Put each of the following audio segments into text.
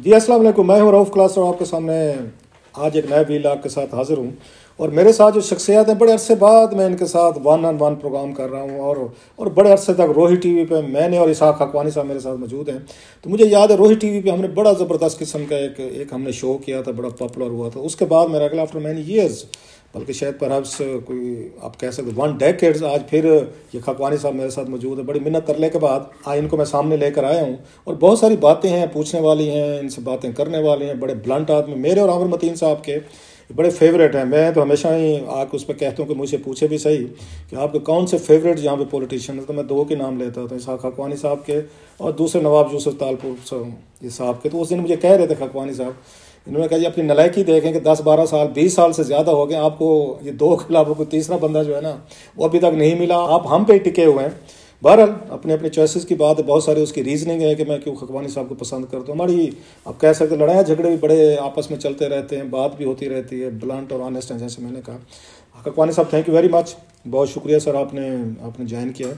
जी, अस्सलाम वालेकुम। मैं हूँ रऊफ़ क्लास और आपके सामने आज एक नए वील आपके साथ हाजिर हूँ। और मेरे साथ जो शख्सियात हैं, बड़े अरसे बाद मैं इनके साथ वन ऑन वन प्रोग्राम कर रहा हूँ और और बड़े अरसे तक रोही टीवी पे मैंने और इसाक हकवानी साहब मेरे साथ मौजूद हैं। तो मुझे याद है, रोही टीवी पे हमने बड़ा ज़बरदस्त किस्म का एक एक हमने शो किया था, बड़ा पॉपुलर हुआ था। उसके बाद मेरा अगला आफ्टर मैनी ईयर्स बल्कि शायद पर कोई आप कह सकते वन डेकेड्स आज फिर ये खकवानी साहब मेरे साथ मौजूद है। बड़ी मिन्नत करने के बाद आज इनको मैं सामने लेकर आया हूँ और बहुत सारी बातें हैं, पूछने वाली हैं इनसे बातें करने वाली हैं। बड़े ब्लंट आदमी, मेरे और आमिर मतीन साहब के बड़े फेवरेट हैं। मैं तो हमेशा ही आके उस पर कहता हूँ कि मुझसे पूछे भी सही कि आपके कौन से फेवरेट यहाँ पे पॉलिटिशियन है? तो मैं दो के नाम लेता था, इसाक खकवानी साहब के और दूसरे नवाब यूसुफ तालपुर साहब के। तो उस दिन मुझे कह रहे थे खकवानी साहब इन्होंने कहा जी, अपनी नलायकी देखें कि दस बारह साल, बीस साल से ज़्यादा हो गए, आपको ये दो खिलाफ कोई तीसरा बंदा जो है ना, वो अभी तक नहीं मिला। आप हम पे टिके हुए हैं। बहरहाल, अपने अपने चॉइसेस की बात है, बहुत सारी उसकी रीजनिंग है कि मैं क्यों खकवानी साहब को पसंद करता हूँ हमारी, आप कह सकते लड़ाई झगड़े भी बड़े आपस में चलते रहते हैं, बात भी होती रहती है ब्लंट और ऑनेस्ट हैं, जैसे मैंने कहा। खकवानी साहब थैंक यू वेरी मच बहुत शुक्रिया सर आपने आपने ज्वाइन किया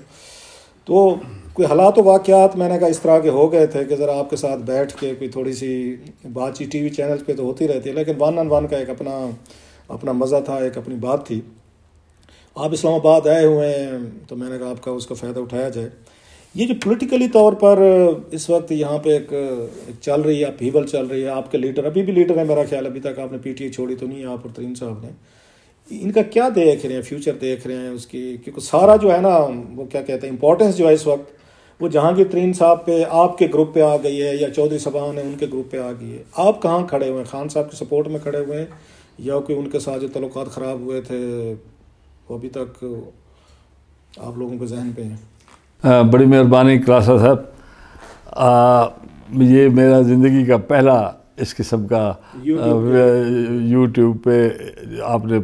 तो कोई हालात वाक़ात मैंने कहा इस तरह के हो गए थे कि ज़रा आपके साथ बैठ के कोई थोड़ी सी बातचीत टी वी चैनल पर तो होती रहती है लेकिन वन ऑन वन का एक अपना अपना मज़ा था एक अपनी बात थी। आप इस्लामाबाद आए हुए हैं तो मैंने कहा आपका उसका फ़ायदा उठाया जाए। ये जो पॉलिटिकली तौर पर इस वक्त यहाँ पे एक, चल रही है पीबल चल रही है आपके लीडर अभी भी लीडर है मेरा ख्याल अभी तक आपने पीटीए छोड़ी तो नहीं आप और तरीन साहब ने। इनका क्या देख रहे हैं फ्यूचर देख रहे हैं उसकी? क्योंकि सारा जो है ना, वो क्या कहते हैं इंपॉर्टेंस जो है इस वक्त, वो जहांगीर साहब पे, आपके ग्रुप पे आ गई है, या चौधरी सबान है, उनके ग्रुप पे आ गई है। आप कहाँ खड़े हुए हैं? खान साहब के सपोर्ट में खड़े हुए हैं? या कि उनके साथ जो तल्लुक ख़राब हुए थे, वो अभी तक आप लोगों के जहन पे हैं? बड़ी मेहरबानी क्लासा साहब। ये मेरा ज़िंदगी का पहला इस किस्म का यूट्यूब पे? आपने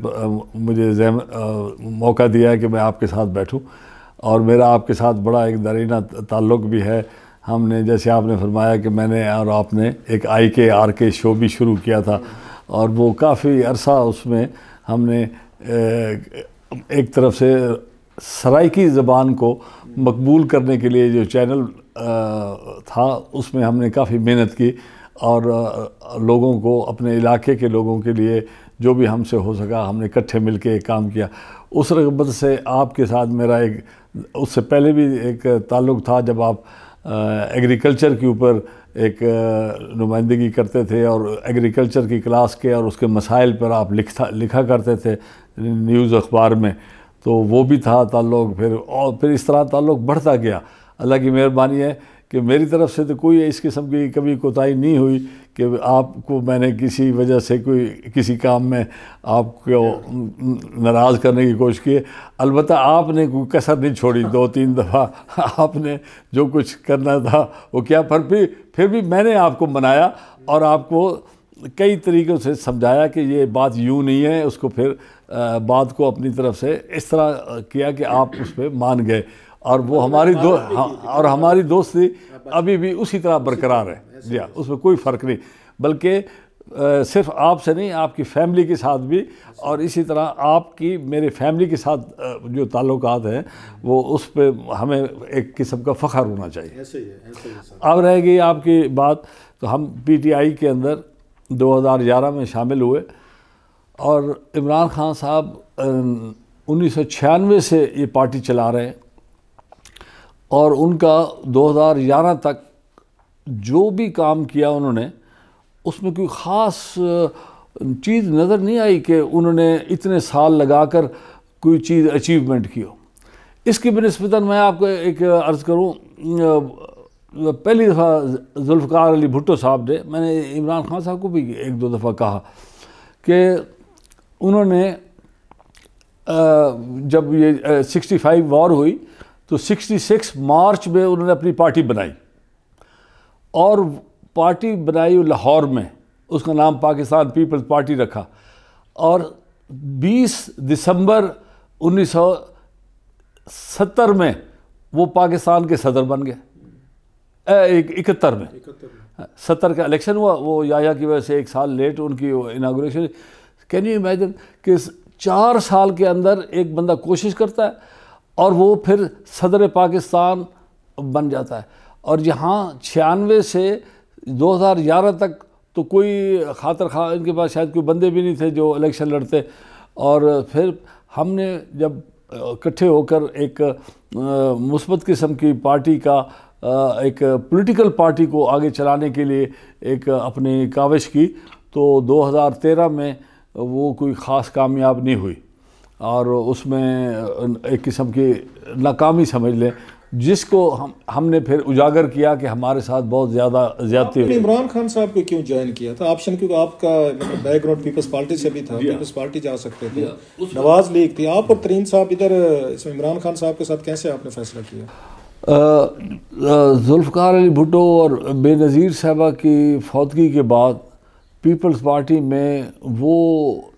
मुझे जहम मौका दिया है कि मैं आपके साथ बैठूं। और मेरा आपके साथ बड़ा एक दरीना ताल्लुक़ भी है। हमने जैसे आपने फरमाया कि मैंने और आपने एक आई के आर के शो भी शुरू किया था। और वो काफ़ी अरसा उसमें हमने एक तरफ़ से सराइकी ज़बान को मकबूल करने के लिए जो चैनल था उसमें हमने काफ़ी मेहनत की। और लोगों को, अपने इलाके के लोगों के लिए जो भी हमसे हो सका, हमने इकट्ठे मिल के काम किया। उस रगबत से आपके साथ मेरा एक, उससे पहले भी एक ताल्लुक़ था जब आप एग्रीकल्चर के ऊपर एक नुमाइंदगी करते थे और एग्रीकल्चर की क्लास के और उसके मसाइल पर आप लिखता, लिखा करते थे न्यूज़ अखबार में तो वो भी था ताल्लुक़। फिर, और फिर इस तरह ताल्लुक़ बढ़ता गया। अल्लाह की मेहरबानी है। कि मेरी तरफ़ से तो कोई इस किस्म की कभी कोताही नहीं हुई कि आपको मैंने किसी वजह से कोई किसी काम में आपको नाराज़ करने की कोशिश की अलबत् आपने कोई कसर नहीं छोड़ी दो तीन दफ़ा। आपने जो कुछ करना था वो क्या पर भी फिर भी मैंने आपको मनाया और आपको कई तरीक़ों से समझाया कि ये बात यूँ नहीं है उसको फिर बात को अपनी तरफ़ से इस तरह किया कि आप उस पर मान गए। और वो हमारी दो और हमारी दोस्ती अभी भी उसी तरह बरकरार है। जी हाँ उसमें कोई फ़र्क नहीं। बल्कि सिर्फ़ आपसे नहीं आपकी फैमिली के साथ भी और इसी तरह आपकी मेरे फैमिली के साथ जो ताल्लुक हैं वो उस पर हमें एक किस्म का फ़ख्र होना चाहिए। ऐसे ही है, ऐसे ही अब रह गई आपकी बात तो हम पीटीआई के अंदर 2011 में शामिल हुए और इमरान खान साहब उन्नीस सौ छियानवे से ये पार्टी चला रहे हैं। और उनका 2011 तक जो भी काम किया उन्होंने, उसमें कोई ख़ास चीज़ नज़र नहीं आई कि उन्होंने इतने साल लगाकर कोई चीज़ अचीवमेंट की हो। इसकी बनस्बता मैं आपको एक अर्ज़ करूँ पहली दफ़ा जुल्फ़ार अली भुट्टो साहब ने, मैंने इमरान खान साहब को भी एक दो दफ़ा कहा कि उन्होंने जब ये सिक्सटी फाइव वॉर हुई तो 66 मार्च में उन्होंने अपनी पार्टी बनाई। और पार्टी बनाई लाहौर में उसका नाम पाकिस्तान पीपल्स पार्टी रखा। और 20 दिसंबर 1970 में वो पाकिस्तान के सदर बन गए। इकहत्तर में। सत्तर का इलेक्शन हुआ वो याया की वजह से एक साल लेट उनकी इनाग्रेशन कैन यू इमेजिन कि चार साल के अंदर एक बंदा कोशिश करता है और वो फिर सदर पाकिस्तान बन जाता है। और यहाँ छियानवे से 2011 तक तो कोई खातर खा, इनके पास शायद कोई बंदे भी नहीं थे जो इलेक्शन लड़ते। और फिर हमने जब इकट्ठे होकर एक मुस्बत किस्म की पार्टी का एक पॉलिटिकल पार्टी को आगे चलाने के लिए एक अपनी काविश की तो 2013 में वो कोई ख़ास कामयाब नहीं हुई। और उसमें एक किस्म की नाकामी समझ लें जिसको हम हमने फिर उजागर किया कि हमारे साथ बहुत ज़्यादा ज़्यादा इमरान खान साहब को क्यों ज्वाइन किया था? ऑप्शन क्योंकि आपका बैकग्राउंड पीपल्स पार्टी से भी था पीपल्स पार्टी जा सकते थे। नवाज़ लीग थी। आप और तरीन साहब इधर इसमें इमरान खान साहब के साथ कैसे आपने फैसला किया? जुल्फ़ार अली भुट्टो और बेनज़ीर साहबा की फौतगी के बाद पीपल्स पार्टी में वो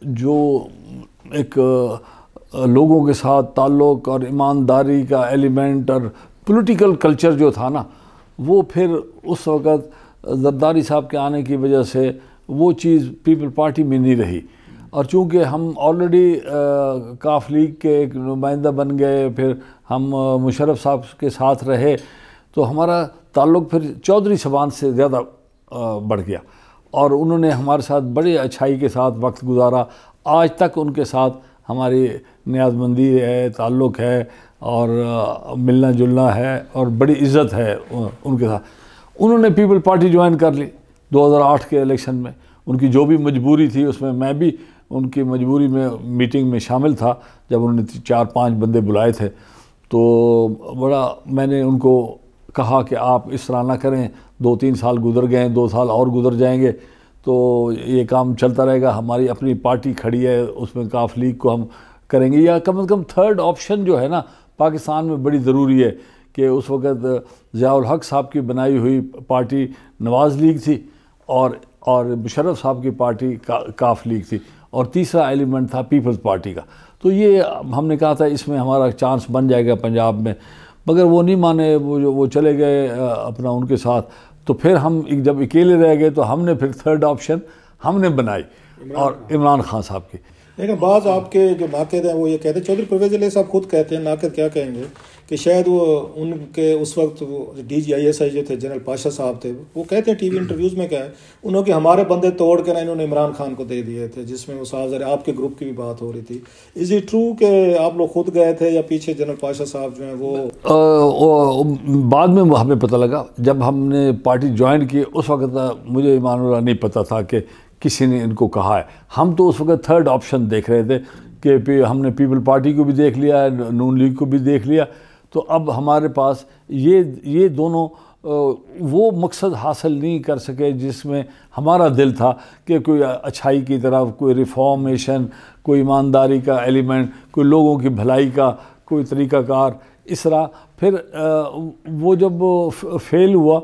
जो एक लोगों के साथ ताल्लुक़ और ईमानदारी का एलिमेंट और पॉलिटिकल कल्चर जो था ना, वो फिर उस वक़्त जरदारी साहब के आने की वजह से वो चीज़ पीपल पार्टी में नहीं रही। और चूँकि हम ऑलरेडी काफ लीग के एक नुमाइंदा बन गए, फिर हम मुशरफ साहब के साथ रहे तो हमारा ताल्लुक़ फिर चौधरी सबान से ज़्यादा बढ़ गया। और उन्होंने हमारे साथ बड़े अच्छाई के साथ वक्त गुजारा। आज तक उनके साथ हमारी न्याजमंदी है, ताल्लुक़ है और मिलना जुलना है और बड़ी इज़्ज़त है उनके साथ। उन्होंने पीपल पार्टी ज्वाइन कर ली 2008 के इलेक्शन में। उनकी जो भी मजबूरी थी उसमें मैं भी उनकी मजबूरी में मीटिंग में शामिल था जब उन्होंने चार पाँच बंदे बुलाए थे। तो बड़ा मैंने उनको कहा कि आप इस तरह ना करें, दो तीन साल गुजर गए दो साल और गुजर जाएँगे। तो ये काम चलता रहेगा हमारी अपनी पार्टी खड़ी है उसमें काफ लीग को हम करेंगे। या कम अज़ कम थर्ड ऑप्शन जो है ना पाकिस्तान में बड़ी ज़रूरी है कि उस वक़्त ज़ियाउल हक साहब की बनाई हुई पार्टी नवाज़ लीग थी और और मुशरफ साहब की पार्टी का, काफ लीग थी और तीसरा एलिमेंट था पीपल्स पार्टी का। तो ये हमने कहा था इसमें हमारा चांस बन जाएगा पंजाब में। मगर वो नहीं माने वो वो चले गए अपना उनके साथ। तो फिर हम जब अकेले रह गए तो हमने फिर थर्ड ऑप्शन हमने बनाई और इमरान खान साहब की। लेकिन बाज़ आपके जो नाकद हैं वो ये कहते हैं चौधरी परवेज साहब खुद कहते हैं नाकद क्या कहेंगे? कि शायद वो उनके उस वक्त वो D G I S I जो थे जनरल पाशा साहब थे वो कहते हैं टीवी इंटरव्यूज़ में क्या है उन्होंने हमारे बंदे तोड़ कर इन्होंने इमरान खान को दे दिए थे जिसमें वो साहब आपके ग्रुप की भी बात हो रही थी। इज़ इट ट्रू कि आप लोग खुद गए थे या पीछे जनरल पाशा साहब जो हैं वो आ, बाद में हमें पता लगा जब हमने पार्टी ज्वाइन की उस वक्त मुझे ईमान नहीं पता था कि किसी ने इनको कहा है। हम तो उस वक्त थर्ड ऑप्शन देख रहे थे कि हमने पीपल पार्टी को भी देख लिया नून लीग को भी देख लिया तो अब हमारे पास ये ये दोनों वो मकसद हासिल नहीं कर सके जिसमें हमारा दिल था कि कोई अच्छाई की तरफ़, कोई रिफॉर्मेशन कोई ईमानदारी का एलिमेंट कोई लोगों की भलाई का कोई तरीक़ाकार, इस तरह। फिर वो जब फेल हुआ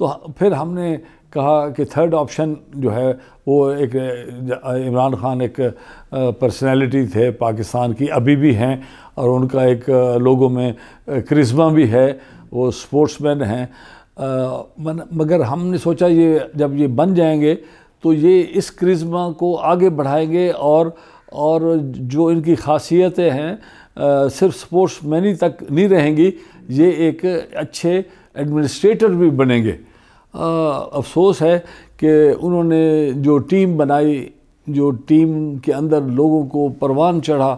तो फिर हमने कहा कि थर्ड ऑप्शन जो है, वो एक इमरान खान एक पर्सनैलिटी थे पाकिस्तान की, अभी भी हैं और उनका एक लोगों में क्रिस्मा भी है, वो स्पोर्ट्समैन हैं। मगर हमने सोचा ये, जब ये बन जाएँगे तो ये इस क्रिस्मा को आगे बढ़ाएँगे और और जो इनकी खासियतें हैं सिर्फ़ स्पोर्ट्समैनी तक नहीं रहेंगी, ये एक अच्छे एडमिनिस्ट्रेटर भी बनेंगे। अफसोस है कि उन्होंने जो टीम बनाई, जो टीम के अंदर लोगों को परवान चढ़ा,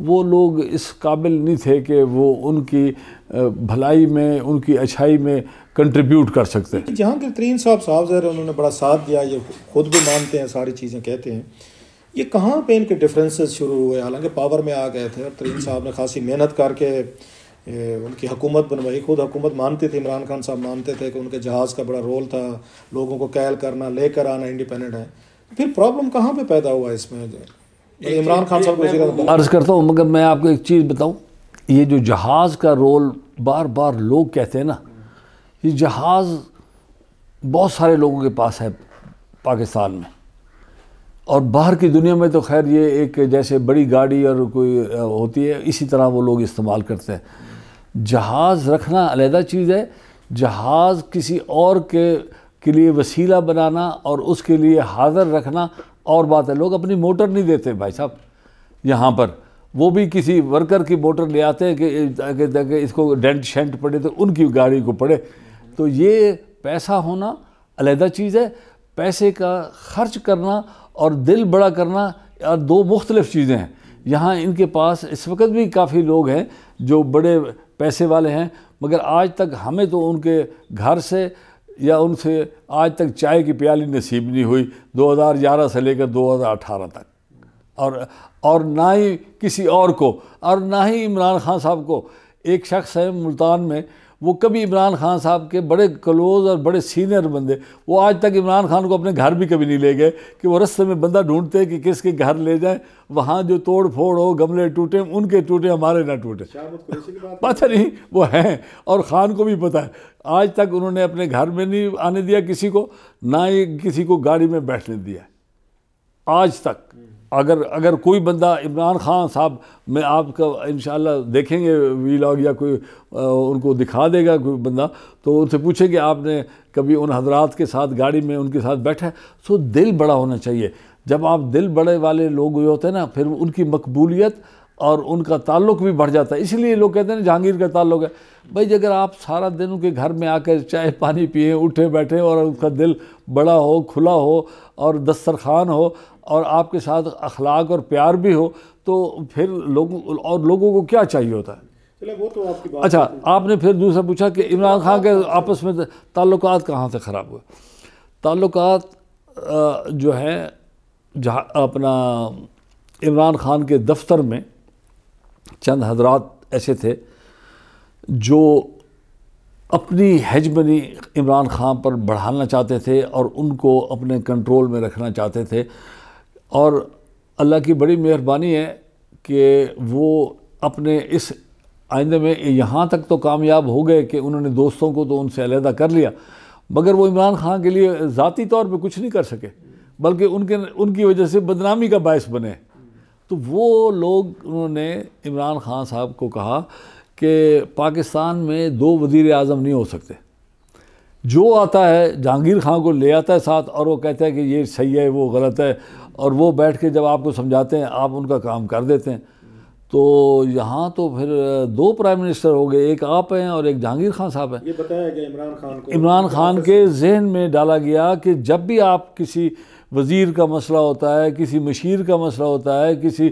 वो लोग इस काबिल नहीं थे कि वो उनकी भलाई में, उनकी अच्छाई में कंट्रीब्यूट कर सकते। जहाँ के तरीन साहब साहब ज़र उन्होंने बड़ा साथ दिया, ये खुद भी मानते हैं, सारी चीज़ें कहते हैं। ये कहाँ पे इनके डिफरेंसेस शुरू हुए? हालाँकि पावर में आ गए थे, और तरीन साहब ने खासी मेहनत करके उनकी हुकूमत बनवाई खुद हुकूमत मानते थे इमरान खान साहब मानते थे कि उनके जहाज़ का बड़ा रोल था लोगों को कैल करना लेकर आना इंडिपेंडेंट है। फिर प्रॉब्लम कहाँ पे पैदा हुआ इसमें? इमरान खान साहब को अर्ज़ करता हूँ मगर मैं आपको एक चीज़ बताऊँ ये जो जहाज़ का रोल बार बार लोग कहते हैं ना ये जहाज़ बहुत सारे लोगों के पास है पाकिस्तान में। और बाहर की दुनिया में तो खैर ये एक जैसे बड़ी गाड़ी और कोई होती है इसी तरह वो लोग इस्तेमाल करते हैं। जहाज़ रखना अलहदा चीज़ है। जहाज़ किसी और के के लिए वसीला बनाना और उसके लिए हाज़र रखना और बात है। लोग अपनी मोटर नहीं देते भाई साहब, यहाँ पर। वो भी किसी वर्कर की मोटर ले आते हैं कि ताकि इसको डेंट शेंट पड़े तो उनकी गाड़ी को पड़े। तो ये पैसा होना अलहदा चीज़ है। पैसे का खर्च करना और दिल बड़ा करना और दो मुख्तलिफ़ चीज़ें हैं। यहाँ इनके पास इस वक्त भी काफ़ी लोग हैं जो बड़े पैसे वाले हैं, मगर आज तक हमें तो उनके घर से या उनसे आज तक चाय की प्याली नसीब नहीं हुई 2011 से लेकर 2018 तक। और और ना ही किसी और को, और ना ही इमरान खान साहब को। एक शख्स है मुल्तान में वो कभी इमरान खान साहब के बड़े क्लोज और बड़े सीनियर बंदे वो आज तक इमरान खान को अपने घर भी कभी नहीं ले गए कि वो रस्ते में बंदा ढूंढते कि किसके घर ले जाएँ वहाँ जो तोड़ फोड़ हो गमले टूटे उनके टूटे हमारे ना टूटे। पता नहीं वो हैं और ख़ान को भी पता है। आज तक उन्होंने अपने घर में नहीं आने दिया किसी को ना ही किसी को गाड़ी में बैठने दिया आज तक। अगर अगर कोई बंदा इमरान खान साहब मैं आपका इन देखेंगे वीलॉग या कोई आ, उनको दिखा देगा कोई बंदा तो उनसे पूछेंगे आपने कभी उन हजरात के साथ गाड़ी में उनके साथ बैठा है? सो दिल बड़ा होना चाहिए। जब आप दिल बड़े वाले लोग हुए होते हैं ना फिर उनकी मकबूलियत और उनका ताल्लुक भी बढ़ जाता है। इसलिए लोग कहते हैं जहांगीर का ताल्लुक है। भाई अगर आप सारा दिन उनके घर में आकर चाय पानी पिए उठे बैठे और उनका दिल बड़ा हो खुला हो और दस्तरखान हो और आपके साथ अखलाक और प्यार भी हो तो फिर लोगों और लोगों को क्या चाहिए होता है? चले वो तो आपकी बात अच्छा आपने फिर दूसरा पूछा कि इमरान खान के आपस में ताल्लुक कहाँ से ख़राब हुए? ताल्लुक जो है जहाँ अपना इमरान खान के दफ्तर में चंद हजरात ऐसे थे जो अपनी हेजमनी इमरान खान पर बढ़ाना चाहते थे और उनको अपने कंट्रोल में रखना चाहते थे। और अल्लाह की बड़ी मेहरबानी है कि वो अपने इस आइंदे में यहाँ तक तो कामयाब हो गए कि उन्होंने दोस्तों को तो उनसे अलहदा कर लिया, मगर वो इमरान खान के लिए ज़ाती तौर पे कुछ नहीं कर सके, बल्कि उनके, उनकी वजह से बदनामी का बायस बने। तो वो लोग उन्होंने इमरान खान साहब को कहा कि पाकिस्तान में दो वज़ी अजम नहीं हो सकते। जो आता है जहांगीर खान को ले आता है साथ और वो कहता है कि ये सही है वो गलत है और वो बैठ के जब आपको समझाते हैं आप उनका काम कर देते हैं। तो यहाँ तो फिर दो प्राइम मिनिस्टर हो गए एक आप हैं और एक जहांगीर खान साहब हैं। ये बताया गया इमरान खान को। इमरान खान के जहन में डाला गया कि जब भी आप किसी वज़ीर का मसला होता है किसी मशीर का मसला होता है किसी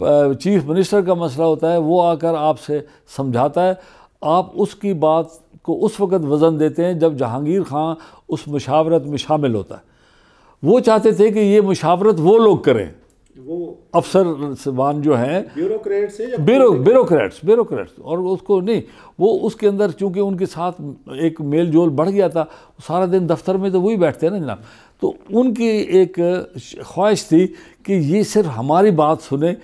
चीफ मिनिस्टर का मसला होता है वो आकर आपसे समझाता है। आप उसकी बात को उस वक़्त वज़न देते हैं जब जहांगीर खान उस मशावरत में शामिल होता है। वो चाहते थे कि ये मशावरत वो लोग करें। वो अफसर सबान जो हैं ब्यूरोक्रेट से ब्यूरो ब्यूरोक्रेट्स ब्यूरोक्रेट्स और उसको नहीं वो उसके अंदर चूँकि उनके साथ एक मेल जोल बढ़ गया था सारा दिन दफ्तर में तो वही बैठते हैं ना जनाब। तो उनकी एक ख्वाहिश थी कि ये सिर्फ़ हमारी बात सुने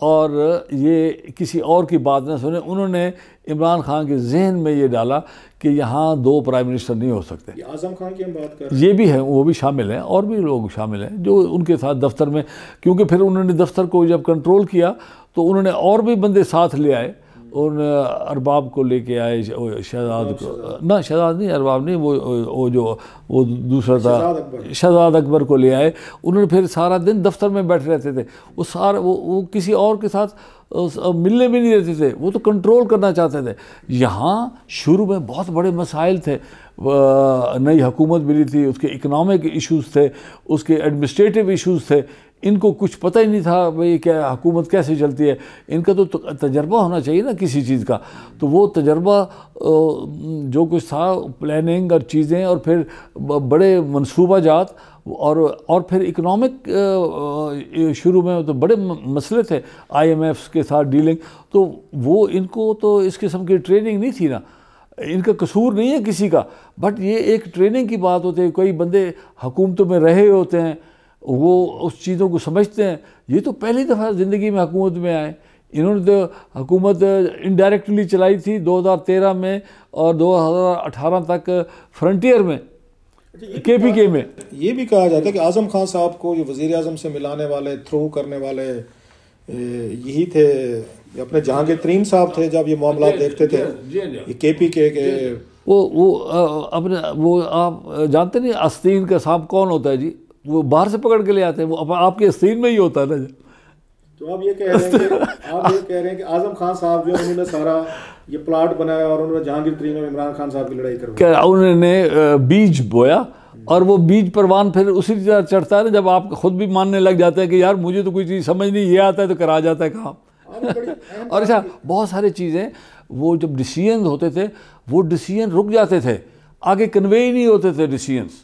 और ये किसी और की बात ना सुने। उन्होंने इमरान खान के जहन में ये डाला कि यहाँ दो प्राइम मिनिस्टर नहीं हो सकते। ये आज़म खान की हम बात कर ये भी हैं वो भी शामिल हैं और भी लोग शामिल हैं जो उनके साथ दफ्तर में क्योंकि फिर उन्होंने दफ्तर को जब कंट्रोल किया तो उन्होंने और भी बंदे साथ ले आए। उन अरबाब को लेके आए शहजाद को। ना शहजाद नहीं अरबाब नहीं वो वो जो वो दूसरा था। शहजाद अकबर। को ले आए। उन्होंने फिर सारा दिन दफ्तर में बैठे रहते थे। वो सारा वो वो किसी और के साथ मिलने भी नहीं रहते थे। वो तो कंट्रोल करना चाहते थे। यहाँ शुरू में बहुत बड़े मसाइल थे। नई हुकूमत मिली थी उसके इकनॉमिक इश्यूज़ थे उसके एडमिनिस्ट्रेटिव इश्यूज़ थे। इनको कुछ पता ही नहीं था भाई क्या, हुकूमत कैसे चलती है। इनका तो तजर्बा होना चाहिए ना किसी चीज़ का। तो वो तजर्बा जो कुछ था प्लानिंग और चीज़ें और फिर बड़े मनसूबा जात और और फिर इकनॉमिक शुरू में तो बड़े मसले थे आईएमएफ के साथ डीलिंग तो वो इनको तो इस किस्म की ट्रेनिंग नहीं थी ना। इनका कसूर नहीं है किसी का। बट ये एक ट्रेनिंग की बात होती है। कई बंदे हुकूमतों में रहे होते हैं वो उस चीज़ों को समझते हैं। ये तो पहली दफ़ा ज़िंदगी में हुकूमत में आए। इन्होंने तो हुकूमत इनडायरेक्टली चलाई थी 2013 में और 2018 तक फ्रंटियर में के पी के में। ये भी कहा जाता है कि आज़म खान साहब को जो वज़ी अजम से मिलाने वाले थ्रू करने वाले यही थे अपने जहांगीर तरीन साहब थे जब ये मामला देखते थे। ये के पी के के वो वो अपने वो आप जानते नहीं आस्तीन का सांप कौन होता है जी? वो बाहर से पकड़ के ले आते हैं वो आपके स्क्रीन में ही होता है ना तो आप ये कह रहे हैं कि आप ये कह रहे हैं कि आज़म खान साहब जो उन्होंने सारा ये प्लाट बनाया और उन्होंने जहांगीर तरीन और इमरान खान साहब की लड़ाई करवाई। क्या उन्होंने बीज बोया और वो बीज परवान फिर उसी तरह चढ़ता है ना जब आप खुद भी मानने लग जाते हैं कि यार मुझे तो कोई चीज़ समझ नहीं ये आता है तो करा जाता है काम। और ऐसा बहुत सारी चीज़ें वो जब डिसीज़न होते थे वो डिसीज़न रुक जाते थे आगे कन्वे ही नहीं होते थे डिसीजंस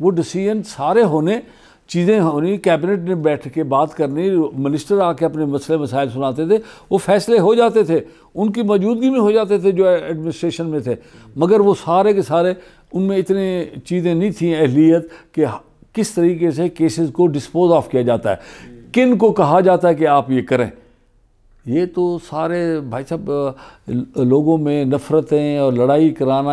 वो डिसीज़न सारे होने, चीज़ें होनी कैबिनेट ने बैठ के बात करनी मिनिस्टर आके अपने मसले, मसाइल सुनाते थे, वो फैसले हो जाते थे, उनकी मौजूदगी में हो जाते थे जो एडमिनिस्ट्रेशन में थे। मगर वो सारे के सारे, उनमें इतने चीज़ें नहीं थी, अहलियत कि किस तरीके से केसेस को डिस्पोज ऑफ़ किया जाता है। किन को कहा जाता है कि आप ये करें? ये तो सारे भाई साहब लोगों में नफ़रतें और लड़ाई कराना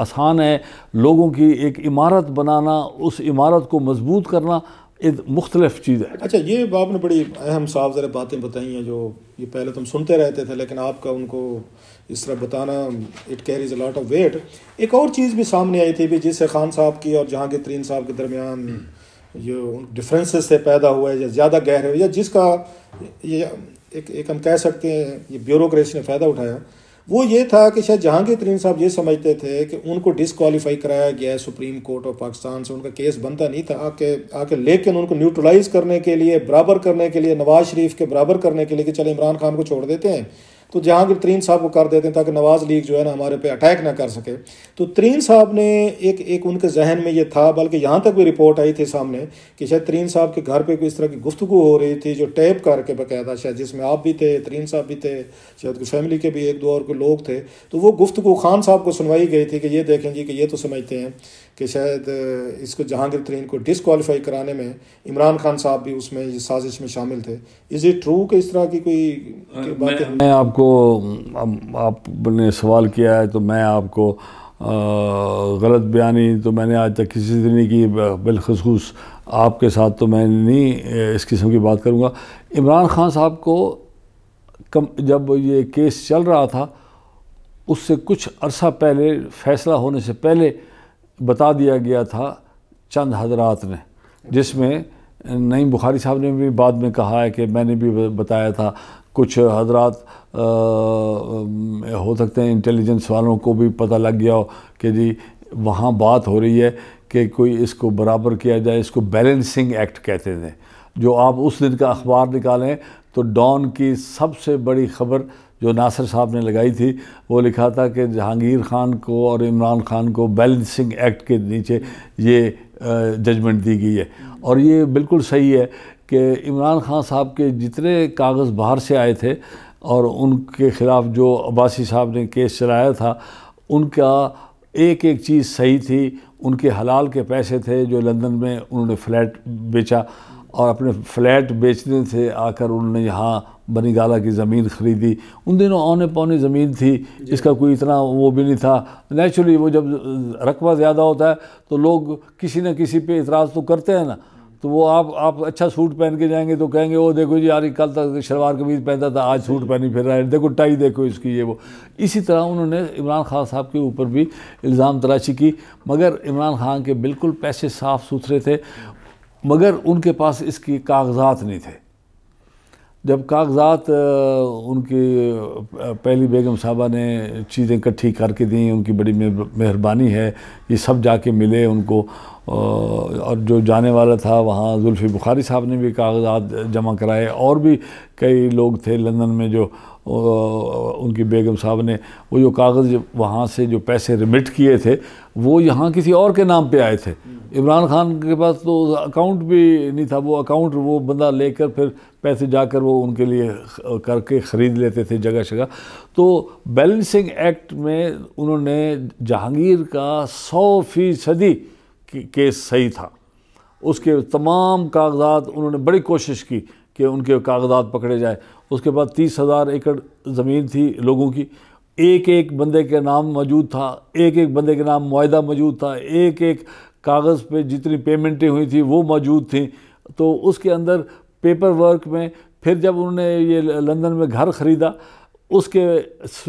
आसान है। लोगों की एक इमारत बनाना, उस इमारत को मज़बूत करना एक मुख्तलिफ़ चीज़ है। अच्छा ये आपने बड़ी अहम साफ़ ज़रा बातें बताई हैं जो ये पहले तुम सुनते रहते थे, लेकिन आपका उनको इस तरह बताना it carries lot of weight एक और चीज़ भी सामने आई थी भी जिससे खान साहब की और जहांगीर तरीन साहब के दरमियान जो डिफरेंसेस से पैदा हुआ है, या ज़्यादा गहरे या जिसका ये एक एक हम कह सकते हैं, ये ब्यूरोक्रेसी ने फ़ायदा उठाया। वो ये था कि शायद जहांगीर तरीन साहब ये समझते थे कि उनको डिसकॉलीफाई कराया गया है सुप्रीम कोर्ट ऑफ़ पाकिस्तान से, उनका केस बनता नहीं था। आके आके लेकिन उनको न्यूट्रलाइज करने के लिए, बराबर करने के लिए, नवाज़ शरीफ के बराबर करने के लिए कि चले इमरान खान को छोड़ देते हैं। तो जहांगीर तरीन साहब को कर देते हैं ताकि नवाज़ लीग जो है ना हमारे पे अटैक ना कर सके। तो तरीन साहब ने एक एक उनके जहन में ये था, बल्कि यहाँ तक भी रिपोर्ट आई थी सामने कि शायद तरीन साहब के घर पर कोई इस तरह की गुफ्तु हो रही थी जो टैप करके बकायदा शायद, जिसमें आप भी थे, तरीन साहब भी थे, शायद फैमिली के भी एक दो और कोई लोग थे। तो वो गुफ्तु खान साहब को सुनवाई गई थी कि ये देखें जी कि ये तो समझते हैं। कि शायद इसको जहांगीर तरीन को डिसकॉलीफाई कराने में इमरान खान साहब भी उसमें साजिश में शामिल थे। इज़ इट ट्रू कि इस तरह की कोई बातें मैं मैं आपको आपने सवाल किया है तो मैं आपको गलत बयानी तो मैंने आज तक किसी से नहीं की बिलखसूस आपके साथ तो मैं नहीं इस किस्म की बात करूँगा। इमरान खान साहब को कम जब ये केस चल रहा था उससे कुछ अरसा पहले फ़ैसला होने से पहले बता दिया गया था चंद हजरात ने, जिसमें नई बुखारी साहब ने भी बाद में कहा है कि मैंने भी बताया था, कुछ हजरात हो सकते हैं इंटेलिजेंस वालों को भी पता लग गया हो कि जी वहाँ बात हो रही है कि कोई इसको बराबर किया जाए, इसको बैलेंसिंग एक्ट कहते थे। जो आप उस दिन का अखबार निकालें तो डॉन की सबसे बड़ी खबर जो नासिर साहब ने लगाई थी, वो लिखा था कि जहांगीर खान को और इमरान खान को बैलेंसिंग एक्ट के नीचे ये जजमेंट दी गई है। और ये बिल्कुल सही है कि इमरान खान साहब के जितने कागज़ बाहर से आए थे और उनके ख़िलाफ़ जो अब्बासी साहब ने केस चलाया था, उनका एक एक चीज़ सही थी। उनके हलाल के पैसे थे जो लंदन में उन्होंने फ्लैट बेचा। और अपने फ्लैट बेचने से आकर उन्होंने यहाँ बनी गाला की ज़मीन ख़रीदी। उन दिनों औने पौने ज़मीन थी इसका कोई इतना वो भी नहीं था। नेचुरली वो जब रकबा ज़्यादा होता है तो लोग किसी न किसी पे इतराज़ तो करते हैं ना। तो वो आप आप अच्छा सूट पहन के जाएँगे तो कहेंगे वो देखो जी यार कल तक शलवार कमीज़ पहनता था आज सूट पहनी फिर रहा है। देखो टाई देखो इसकी ये वो। इसी तरह उन्होंने इमरान खान साहब के ऊपर भी इल्ज़ाम तराशी की। मगर इमरान खान के बिल्कुल पैसे साफ़ सुथरे थे। मगर उनके पास इसकी कागजात नहीं थे। जब कागजात उनकी पहली बेगम साहबा ने चीज़ें इकट्ठी करके दी, उनकी बड़ी मेहरबानी है, ये सब जाके मिले उनको और जो जाने वाला था, वहाँ जुल्फ़ी बुखारी साहब ने भी कागजात जमा कराए, और भी कई लोग थे लंदन में जो उनकी बेगम साहब ने वो जो कागज़ वहाँ से जो पैसे रिमिट किए थे, वो यहाँ किसी और के नाम पे आए थे। इमरान खान के पास तो अकाउंट भी नहीं था, वो अकाउंट वो बंदा लेकर फिर पैसे जाकर वो उनके लिए करके ख़रीद लेते थे जगह जगह। तो बैलेंसिंग एक्ट में उन्होंने जहांगीर का सौ फ़ीसदी केस सही था। उसके तमाम कागजात उन्होंने बड़ी कोशिश की कि उनके कागजात पकड़े जाए। उसके बाद तीस हज़ार एकड़ ज़मीन थी लोगों की। एक एक बंदे के नाम मौजूद था एक एक बंदे के नाम मुआदा मौजूद था एक एक कागज़ पे जितनी पेमेंटें हुई थी वो मौजूद थी। तो उसके अंदर पेपर वर्क में फिर जब उन्होंने ये लंदन में घर ख़रीदा उसके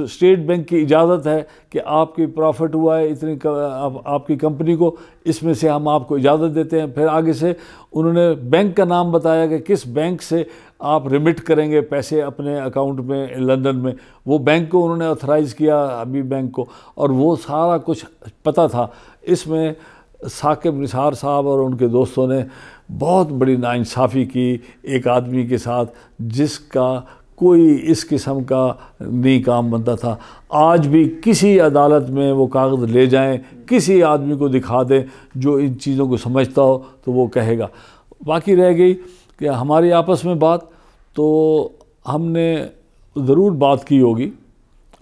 स्टेट बैंक की इजाज़त है कि आपकी प्रॉफिट हुआ है इतनी आप, आपकी कंपनी को इसमें से हम आपको इजाज़त देते हैं। फिर आगे से उन्होंने बैंक का नाम बताया कि किस बैंक से आप रिमिट करेंगे पैसे अपने अकाउंट में लंदन में। वो बैंक को उन्होंने ऑथराइज़ किया अभी बैंक को। और वो सारा कुछ पता था। इसमें साकिब निसार साहब और उनके दोस्तों ने बहुत बड़ी नाइंसाफ़ी की एक आदमी के साथ जिसका कोई इस किस्म का नहीं काम बनता था। आज भी किसी अदालत में वो कागज़ ले जाएँ, किसी आदमी को दिखा दें जो इन चीज़ों को समझता हो तो वो कहेगा। बाकी रह गई कि हमारी आपस में बात तो हमने ज़रूर बात की होगी।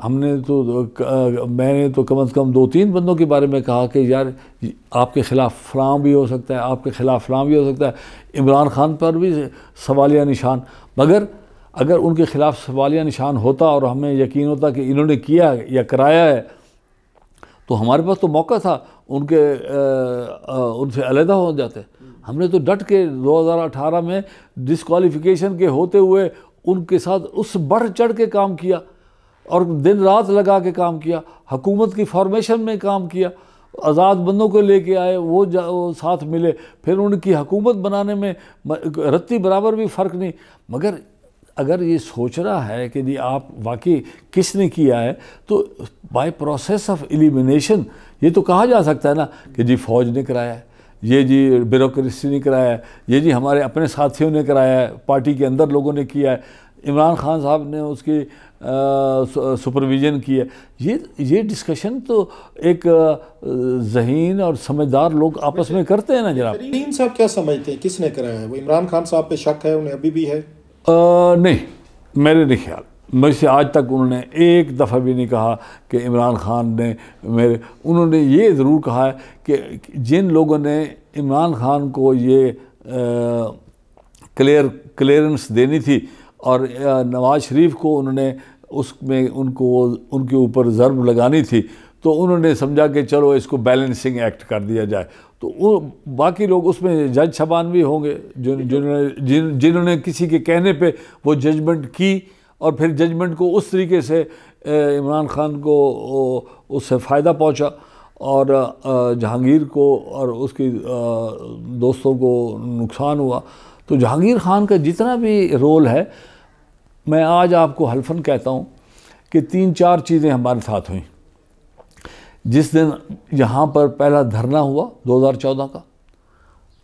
हमने तो मैंने तो कम अज़ कम दो तीन बंदों के बारे में कहा कि यार, आपके ख़िलाफ़ फ़लाँ भी हो सकता है, आपके ख़िलाफ़ फ़लाँ भी हो सकता है। इमरान ख़ान पर भी सवालिया निशान। मगर अगर उनके ख़िलाफ़ सवालिया निशान होता और हमें यकीन होता कि इन्होंने किया या कराया है तो हमारे पास तो मौका था उनके उनसे अलहदा हो जाते। हमने तो डट के 2018 में डिसकॉलीफिकेशन के होते हुए उनके साथ उस बढ़ चढ़ के काम किया और दिन रात लगा के काम किया हकूमत की फॉर्मेशन में काम किया आज़ाद बंदों को लेके आए वो, वो साथ मिले फिर उनकी हकूमत बनाने में रत्ती बराबर भी फ़र्क नहीं। मगर अगर ये सोच रहा है कि जी आप वाकई किसने किया है तो बाय प्रोसेस ऑफ़ एलिमिनेशन ये तो कहा जा सकता है ना कि जी फ़ौज ने कराया है ये जी ब्यूरोक्रेसी ने कराया है ये जी हमारे अपने साथियों ने कराया है पार्टी के अंदर लोगों ने किया है इमरान खान साहब ने उसकी सुपरविज़न की है। ये ये डिस्कशन तो एक जहीन और समझदार लोग आपस में करते हैं ना जनाब? साहब क्या समझते हैं? किसने कराया है? वो इमरान खान साहब पे शक है? उन्हें अभी भी है? नहीं, मेरे नहीं ख्याल। मुझसे आज तक उन्होंने एक दफ़ा भी नहीं कहा कि इमरान खान ने मेरे, उन्होंने ये ज़रूर कहा है कि जिन लोगों ने इमरान खान को ये क्लियर, क्लियरेंस देनी थी और नवाज़ शरीफ को उन्होंने उसमें उनको, उनके ऊपर ज़रब लगानी थी तो उन्होंने समझा कि चलो इसको बैलेंसिंग एक्ट कर दिया जाए। तो वो बाकी लोग उसमें जज छबान भी होंगे, जिन, जिन्होंने जिन, जिन्होंने किसी के कहने पे वो जजमेंट की और फिर जजमेंट को उस तरीके से इमरान खान को उससे फ़ायदा पहुँचा और जहांगीर को और उसकी दोस्तों को नुकसान हुआ। तो जहांगीर खान का जितना भी रोल है, मैं आज आपको हल्फन कहता हूँ कि तीन चार चीज़ें हमारे साथ हुई। जिस दिन यहाँ पर पहला धरना हुआ 2014 का,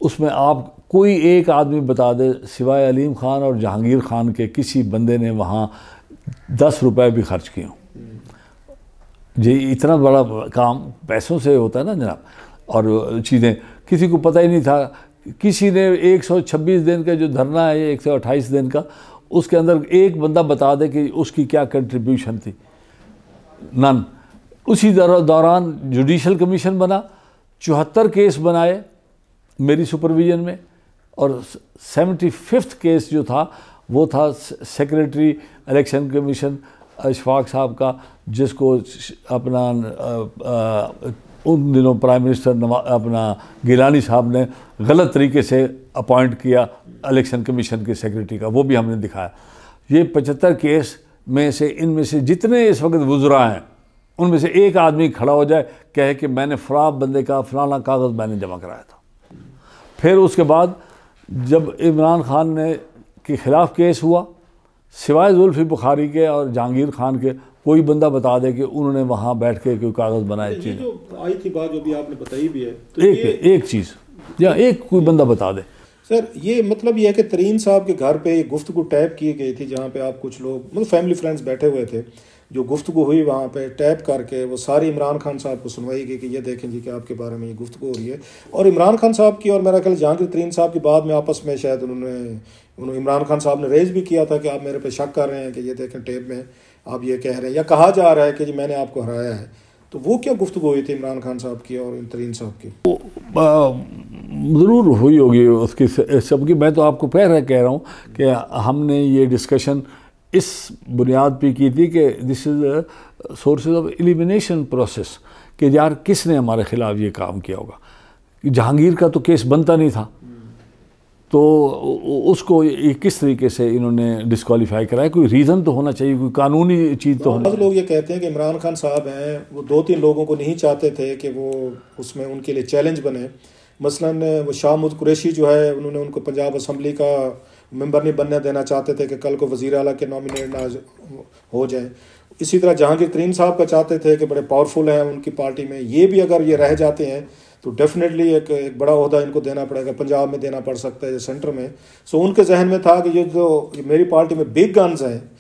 उसमें आप कोई एक आदमी बता दे, सिवाय अलीम खान और जहांगीर खान के, किसी बंदे ने वहाँ दस रुपए भी खर्च किए हों। जी इतना बड़ा काम पैसों से होता है ना जनाब? और चीज़ें, किसी को पता ही नहीं था, किसी ने 126 दिन का जो धरना है, एक सौ अट्ठाईस दिन का, उसके अंदर एक बंदा बता दे कि उसकी क्या कंट्रीब्यूशन थी। नन उसी दौरान जुडिशल कमीशन बना चौहत्तर केस बनाए मेरी सुपरविजन में और सेवेंटी फिफ्थ केस जो था वो था सेक्रेटरी इलेक्शन कमीशन अशफाक साहब का जिसको अपना आ, उन दिनों प्राइम मिनिस्टर अपना गिलानी साहब ने गलत तरीके से अपॉइंट किया इलेक्शन कमीशन के सेक्रेटरी का वो भी हमने दिखाया। ये पचहत्तर केस में से इनमें से जितने इस वक्त गुजरा हैं उनमें से एक आदमी खड़ा हो जाए कहे कि मैंने फ़राब बंदे का फलाना कागज़ मैंने जमा कराया था। फिर उसके बाद जब इमरान खान ने के ख़िलाफ़ केस हुआ सिवाय जुल्फ़ी बुखारी के और जहांगीर खान के कोई बंदा बता दे कि उन्होंने वहाँ बैठ के कोई कागज़ बनाए चीज़ आई थी बात जो भी आपने बताई भी है तो एक एक चीज़ या एक कोई बंदा बता दे। सर ये मतलब ये है कि तरीन साहब के घर पे गुफ्तु टैप किए गए थे जहाँ पे आप कुछ लोग मतलब फैमिली फ्रेंड्स बैठे हुए थे। जो गुफ्तु हुई वहाँ पर टैप करके वो सारी इमरान खान साहब को सुनवाई गई कि ये देखें जी कि आपके बारे में ये गुफ्तु हो रही है। और इमरान खान साहब की और मेरा ख्याल जहांगीर तरीन साहब की बाद में आपस में शायद उन्होंने उन्होंने, इमरान खान साहब ने रेज भी किया था कि आप मेरे पे शक कर रहे हैं कि ये देखें टेप में आप ये कह रहे हैं या कहा जा रहा है कि जी मैंने आपको हराया है। तो वो क्या गुफ्तु हुई थी इमरान खान साहब की और तरीन साहब की? ज़रूर हुई होगी उसकी सबकी, मैं तो आपको पहले कह रहा हूँ कि हमने ये डिस्कशन इस बुनियाद पे की थी कि this is sources of elimination process कि यार किसने हमारे ख़िलाफ़ ये काम किया होगा? जहांगीर का तो केस बनता नहीं था। तो उसको किस तरीके से इन्होंने डिस्कालीफाई कराया? कोई रीज़न तो होना चाहिए कोई कानूनी चीज़ तो, तो होना लोग ये कहते हैं कि इमरान खान साहब हैं वो दो तीन लोगों को नहीं चाहते थे कि वो उसमें उनके लिए चैलेंज बने। मसलन वो शाह मुद कुरैशी जो है उन्होंने उनको पंजाब असम्बली का मेंबर नहीं बनने देना चाहते थे कि कल को वज़ी अला के नॉमिनेट ना हो जाए। इसी तरह जहांगीर तरीन साहब का चाहते थे कि बड़े पावरफुल हैं उनकी पार्टी में, ये भी अगर ये रह जाते हैं तो डेफिनेटली एक एक बड़ा अहदा इनको देना पड़ेगा, पंजाब में देना पड़ सकता है, या सेंटर में। सो उनके जहन में था कि ये जो, ये मेरी पार्टी में बिग गन्स हैं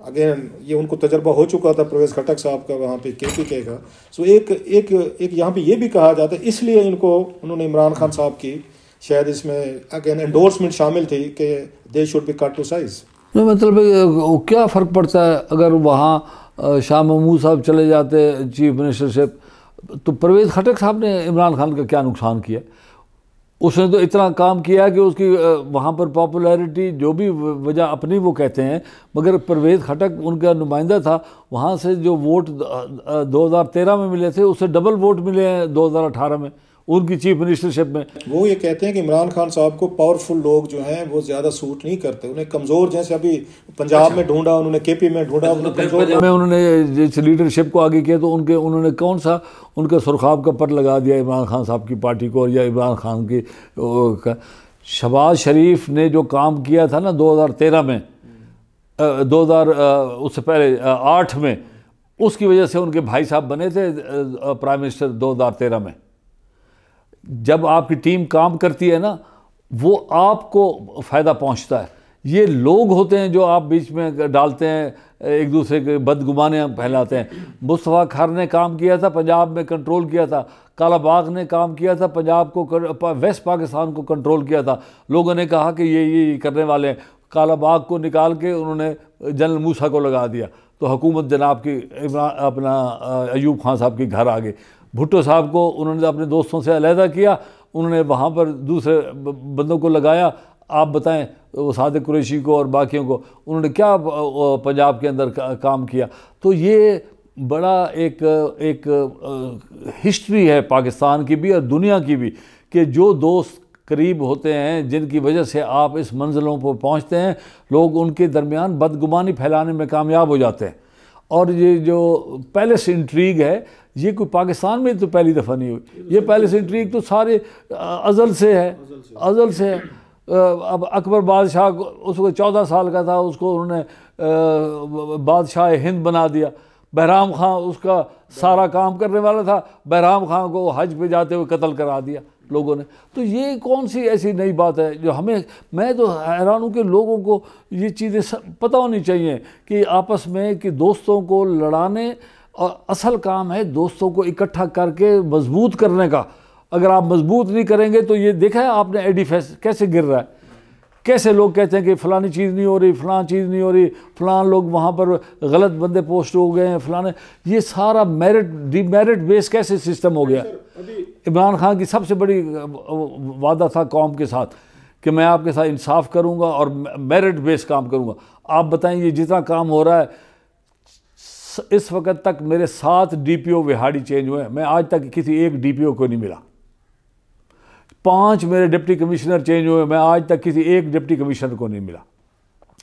अगेन ये उनको तजर्बा हो चुका था प्रवेश खटक साहब का, वहाँ पे के पी के। का सो एक एक एक यहाँ पे ये भी कहा जाता है, इसलिए इनको उन्होंने इमरान खान साहब की शायद इसमें, अगेन एंडोर्समेंट शामिल थी कि they should be cut to size मतलब क्या फ़र्क पड़ता है? अगर वहाँ शाह महमूद साहब चले जाते, चीफ मिनिस्टरशिप तो परवेज़ खटक साहब ने इमरान खान का क्या नुकसान किया? उसने तो इतना काम किया कि उसकी वहाँ पर पॉपुलैरिटी जो भी वजह अपनी वो कहते हैं, मगर परवेज़ खटक उनका नुमाइंदा था, वहाँ से जो वोट 2013 में मिले थे, उससे डबल वोट मिले हैं 2018 में। उनकी चीफ मिनिस्टरशिप में। वो ये कहते हैं कि इमरान खान साहब को पावरफुल लोग जो हैं वो ज़्यादा सूट नहीं करते। उन्हें कमज़ोर जैसे अभी पंजाब अच्छा। में ढूंढा उन्होंने केपी में ढूंढा उन्हें कमज़ोर में उन्होंने जिस लीडरशिप को आगे किया तो उनके उन्होंने कौन सा? उनके सुरखाब का पर लगा दिया इमरान खान साहब की पार्टी को और या इमरान खान की शबाज शरीफ ने जो काम किया था ना दो में दो उससे पहले आठ में उसकी वजह से उनके भाई साहब बने थे प्राइम मिनिस्टर दो में। जब आपकी टीम काम करती है ना वो आपको फ़ायदा पहुँचता है। ये लोग होते हैं जो आप बीच में डालते हैं एक दूसरे के बदगुमाने फैलाते हैं। मुस्तफ़ा खर ने काम किया था पंजाब में कंट्रोल किया था। कालाबाग ने काम किया था पंजाब को कर, वेस्ट पाकिस्तान को कंट्रोल किया था। लोगों ने कहा कि ये ये करने वाले हैं। काला बाग को निकाल के उन्होंने जनरल मूसा को लगा दिया। तो हुकूमत जनाब की अपना अयूब खान साहब के घर आ गई भुट्टो साहब को उन्होंने अपने दोस्तों से अलहदा किया, उन्होंने वहाँ पर दूसरे बंदों को लगाया। आप बताएँ, वो सादिक कुरैशी को और बाकियों को, उन्होंने क्या पंजाब के अंदर काम किया? तो ये बड़ा एक एक हिस्ट्री है पाकिस्तान की भी और दुनिया की भी कि जो दोस्त करीब होते हैं, जिनकी वजह से आप इस मंजिलों पर पहुँचते हैं, लोग उनके दरमियान बदगुमानी फैलाने में कामयाब हो जाते हैं। और ये जो पैलेस इंट्रीग है ये कोई पाकिस्तान में तो पहली दफ़ा नहीं हुई। ये पैलेस इंट्रीग तो सारे अज़ल से है। अज़ल से। है। अब अकबर बादशाह उसको चौदह साल का था उसको उन्होंने बादशाह हिंद बना दिया। बहराम खां उसका सारा काम करने वाला था। बहराम खां को हज पे जाते हुए कत्ल करा दिया लोगों ने। तो ये कौन सी ऐसी नई बात है जो हमें मैं तो हैरान हूँ कि लोगों को ये चीज़ें पता होनी चाहिए कि आपस में कि दोस्तों को लड़ाने और असल काम है दोस्तों को इकट्ठा करके मज़बूत करने का। अगर आप मज़बूत नहीं करेंगे तो ये देखा है आपने एडिफेस कैसे गिर रहा है? कैसे लोग कहते हैं कि फ़लानी चीज़ नहीं हो रही फ़लाँ चीज़ नहीं हो रही फ़लाँ लोग वहाँ पर गलत बंदे पोस्ट हो गए हैं फ़लाने। ये सारा मेरिट डीमेरिट बेस कैसे सिस्टम हो गया? इमरान खान की सबसे बड़ी वादा था कौम के साथ कि मैं आपके साथ इंसाफ करूँगा और मेरिट बेस काम करूँगा। आप बताएँ ये जितना काम हो रहा है इस वक्त तक मेरे सात डीपीओ विहाड़ी चेंज हुए मैं आज तक किसी एक डीपीओ को नहीं मिला। पाँच मेरे डिप्टी कमिश्नर चेंज हुए मैं आज तक किसी एक डिप्टी कमिश्नर को नहीं मिला।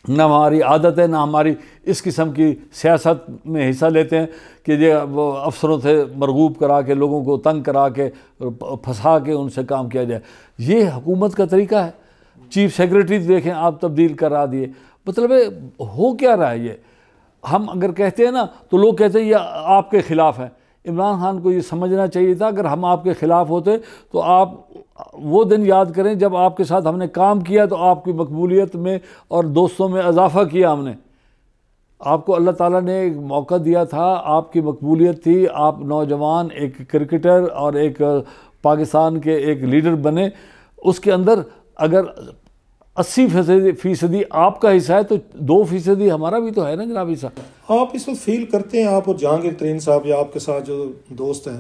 न हमारी आदत है, ना हमारी इस किस्म की सियासत में हिस्सा लेते हैं कि ये अफसरों से मरगूब करा के, लोगों को तंग करा के फंसा के उनसे काम किया जाए। ये हुकूमत का तरीका है। चीफ सेक्रेटरी देखें, आप तब्दील करा दिए। मतलब हो क्या रहा है ये? हम अगर कहते हैं ना तो लोग कहते हैं, ये आपके ख़िलाफ़ है। इमरान खान को ये समझना चाहिए था, अगर हम आपके ख़िलाफ़ होते तो आप वो दिन याद करें जब आपके साथ हमने काम किया तो आपकी मकबूलियत में और दोस्तों में इजाफ़ा किया हमने। आपको अल्लाह ताला ने एक मौका दिया था, आपकी मकबूलियत थी, आप नौजवान, एक क्रिकेटर और एक, पाकिस्तान के एक लीडर बने। उसके अंदर अगर अस्सी फ़ीसदी फ़ीसदी आपका हिस्सा है तो दो फ़ीसदी हमारा भी तो है ना जनाब हिस्सा। आप इस वक्त फील करते हैं आप और जहांगीर तरीन साहब या आपके साथ जो दोस्त हैं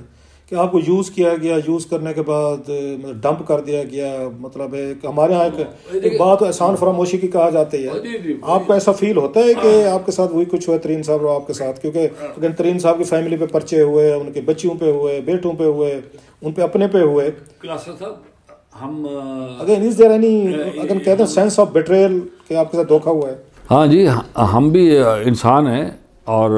कि आपको यूज़ किया गया यूज़ करने के बाद मतलब डंप कर दिया गया मतलब एक हमारे यहाँ एक, एक बात एहसान फरामोशी की कहा जाती है। आपको ऐसा फील होता है कि आपके साथ वही कुछ हुआ तरीन साहब और आपके साथ? क्योंकि अगर तरीन साहब की फैमिली पे पर्चे हुए उनके बच्चियों पे हुए बेटों पे हुए उन पे अपने पे हुए साहब। हम अगेन इज़ देयर एनी अगर कहते हैं सेंस ऑफ़ बिट्रेयल कि आपके साथ धोखा हुआ है? हाँ जी हम भी इंसान हैं और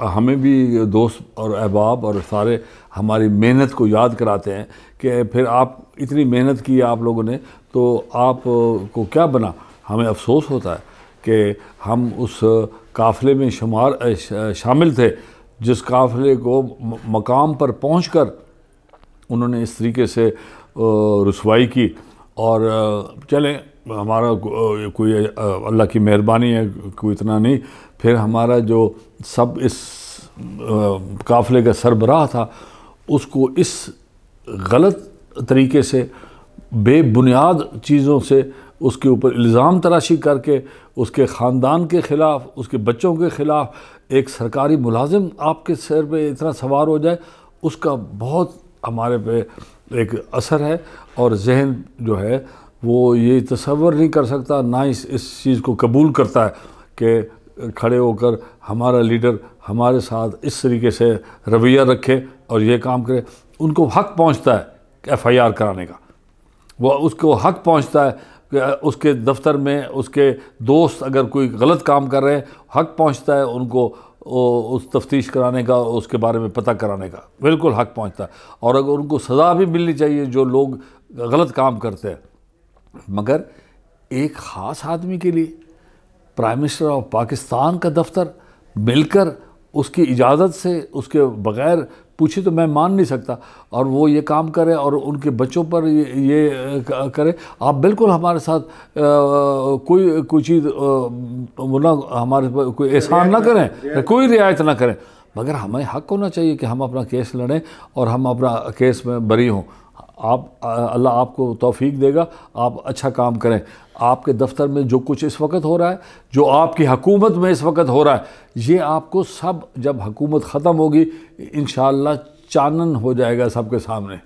हमें भी दोस्त और अहबाब और सारे हमारी मेहनत को याद कराते हैं कि फिर आप इतनी मेहनत की आप लोगों ने तो आप को क्या बना? हमें अफसोस होता है कि हम उस काफ़िले में शुमार शामिल थे जिस काफ़िले को मकाम पर पहुंचकर उन्होंने इस तरीके से रसवाई की और चलें, हमारा कोई अल्लाह की मेहरबानी है, कोई इतना नहीं। फिर हमारा जो सब इस काफ़िले का सरबराह था, उसको इस गलत तरीके से, बेबुनियाद चीज़ों से उसके ऊपर इल्ज़ाम तराशी करके, उसके ख़ानदान के ख़िलाफ़, उसके बच्चों के ख़िलाफ़ एक सरकारी मुलाजिम आपके सर पे इतना सवार हो जाए, उसका बहुत हमारे पे एक असर है और जहन जो है, वो ये तस्वर नहीं कर सकता, ना इस इस चीज़ को कबूल करता है कि खड़े होकर हमारा लीडर हमारे साथ इस तरीके से रवैया रखे और ये काम करे। उनको हक पहुँचता है एफ़ आई आर कराने का। वो उसको हक पहुँचता है कि उसके दफ्तर में उसके दोस्त अगर कोई गलत काम कर रहे हैं, हक पहुँचता है उनको उस तफ्तीश कराने का, उसके बारे में पता कराने का। बिल्कुल हक पहुँचता है। और अगर उनको सज़ा भी मिलनी चाहिए, जो लोग गलत काम करते हैं। मगर एक ख़ास आदमी के लिए प्राइम मिनिस्टर ऑफ़ पाकिस्तान का दफ्तर मिलकर उसकी इजाज़त से, उसके बग़ैर पूछे तो मैं मान नहीं सकता। और वो ये काम करें और उनके बच्चों पर ये, ये करे। आप बिल्कुल हमारे साथ आ, कोई कोई चीज़ वो ना हमारे पर कोई एहसान ना करें। कोई रियायत ना करें। मगर हमें हक होना चाहिए कि हम अपना केस लड़ें और हम अपना केस में बरी हों। आप अल्लाह आपको तौफीक देगा, आप अच्छा काम करें। आपके दफ्तर में जो कुछ इस वक्त हो रहा है, जो आपकी हकूमत में इस वक्त हो रहा है, ये आपको सब जब हकूमत ख़त्म होगी इन चानन हो जाएगा सबके सामने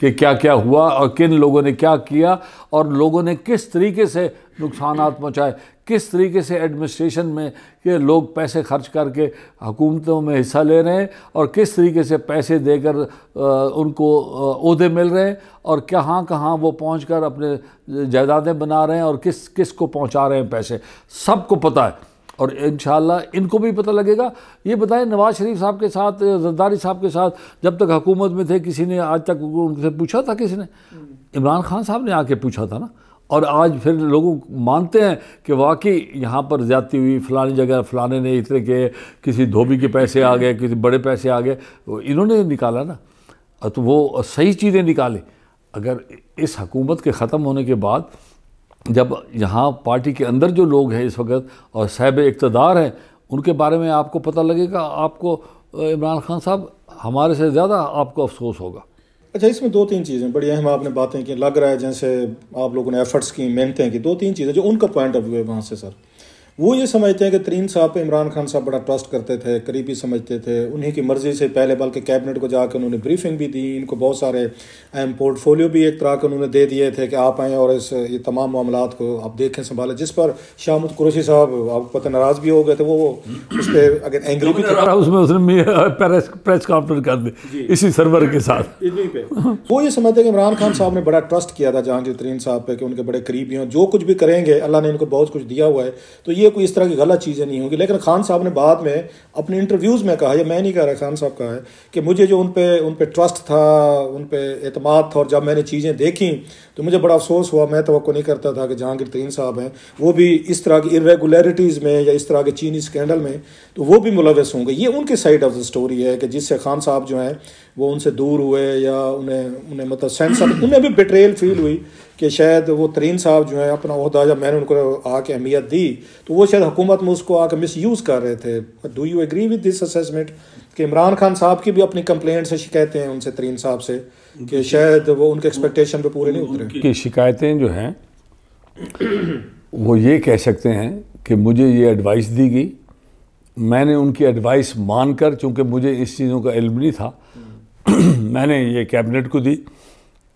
कि क्या क्या हुआ और किन लोगों ने क्या किया और लोगों ने किस तरीके से नुकसान पहुँचाए किस तरीके से एडमिनिस्ट्रेशन में के लोग पैसे खर्च करके हुकूमतों में हिस्सा ले रहे हैं और किस तरीके से पैसे देकर उनको अहदे मिल रहे हैं और कहाँ कहाँ वो पहुँच कर अपने जायदादें बना रहे हैं और किस किस को पहुँचा रहे हैं पैसे सबको पता है। और इन इनको भी पता लगेगा। ये बताएँ नवाज़ शरीफ साहब के साथ जरदारी साहब के साथ जब तक हुकूमत में थे किसी ने आज तक उनसे पूछा था किसी ने? इमरान खान साहब ने आके पूछा था ना? और आज फिर लोग मानते हैं कि वाकई यहाँ पर ज़्यादती हुई, फ़लानी जगह, फ़लाने ने इतने के किसी धोबी के पैसे आ गए, किसी बड़े पैसे आ गए इन्होंने निकाला ना। तो वो सही चीज़ें निकाली। अगर इस हकूमत के ख़त्म होने के बाद जब यहाँ पार्टी के अंदर जो लोग हैं इस वक्त और साहब इकतदार हैं, उनके बारे में आपको पता लगेगा, आपको इमरान खान साहब, हमारे से ज़्यादा आपको अफसोस होगा। अच्छा इसमें दो तीन चीज़ें, बड़ी अहम आपने बातें की, लग रहा है जैसे आप लोगों ने एफर्ट्स की, मेहनतें की, दो तीन चीज़ें जो उनका पॉइंट ऑफ़ व्यू है वहाँ से सर वो ये समझते हैं कि तरीन साहब पे इमरान खान साहब बड़ा ट्रस्ट करते थे करीबी समझते थे। उन्हीं की मर्ज़ी से पहले बल्कि कैबिनेट को जाकर उन्होंने ब्रीफिंग भी दी। इनको बहुत सारे अहम पोर्टफोलियो भी एक तरह के उन्होंने दे दिए थे कि आप आएँ और इस ये तमाम मामला को आप देखें संभालें। जिस पर शाहमुद कुरैशी साहब आपको पता नाराज़ भी हो गए थे वो उस पर अगर एंग्री भी उसमें उसने प्रेस कॉन्फ्रेंस कर दी। इसी सर्वर के साथ। वो ये समझते कि इमरान खान साहब ने बड़ा ट्रस्ट किया था जहांगीर तरीन साहब पे कि उनके बड़े करीबी हों। जो कुछ भी करेंगे अल्लाह ने इनको बहुत कुछ दिया हुआ है। तो ये कोई इस तरह की गलत चीज़ें नहीं होंगी। लेकिन खान साहब ने बाद में अपने इंटरव्यूज़ में कहा, या मैं नहीं कह रहा, खान साहब का है कि मुझे जो उन पर उन पर ट्रस्ट था, उन पर एतमाद था, और जब मैंने चीज़ें देखी तो मुझे बड़ा अफसोस हुआ, मैं तो नहीं करता था कि जहांगीर तरीन साहब हैं। वो भी इस तरह की इरेगुलरिटीज़ में या इस तरह के चीनी स्कैंडल में तो वो भी मुलवस होंगे। ये उनके साइड ऑफ़ द स्टोरी है कि जिससे खान साहब जो हैं, वो उनसे दूर हुए या उन्हें उन्हें मतलब सेंस उन्हें भी बिट्रेल फील हुई। कि शायद वो तरीन साहब जो है अपना अहदा जब मैंने उनको आके अहमियत दी तो वो शायद हुकूमत में उसको आके मिस यूज़ कर रहे थे। Do you agree with this assessment कि इमरान खान साहब की भी अपनी कंप्लेंट से शिकायतें हैं उनसे तरीन साहब से कि शायद वो उनके एक्सपेक्टेशन पे पूरे नहीं उतरे। की शिकायतें जो हैं वो ये कह सकते हैं कि मुझे ये एडवाइस दी गई। मैंने उनकी एडवाइस मानकर चूँकि मुझे इस चीज़ों का इल्म नहीं था मैंने ये कैबिनेट को दी।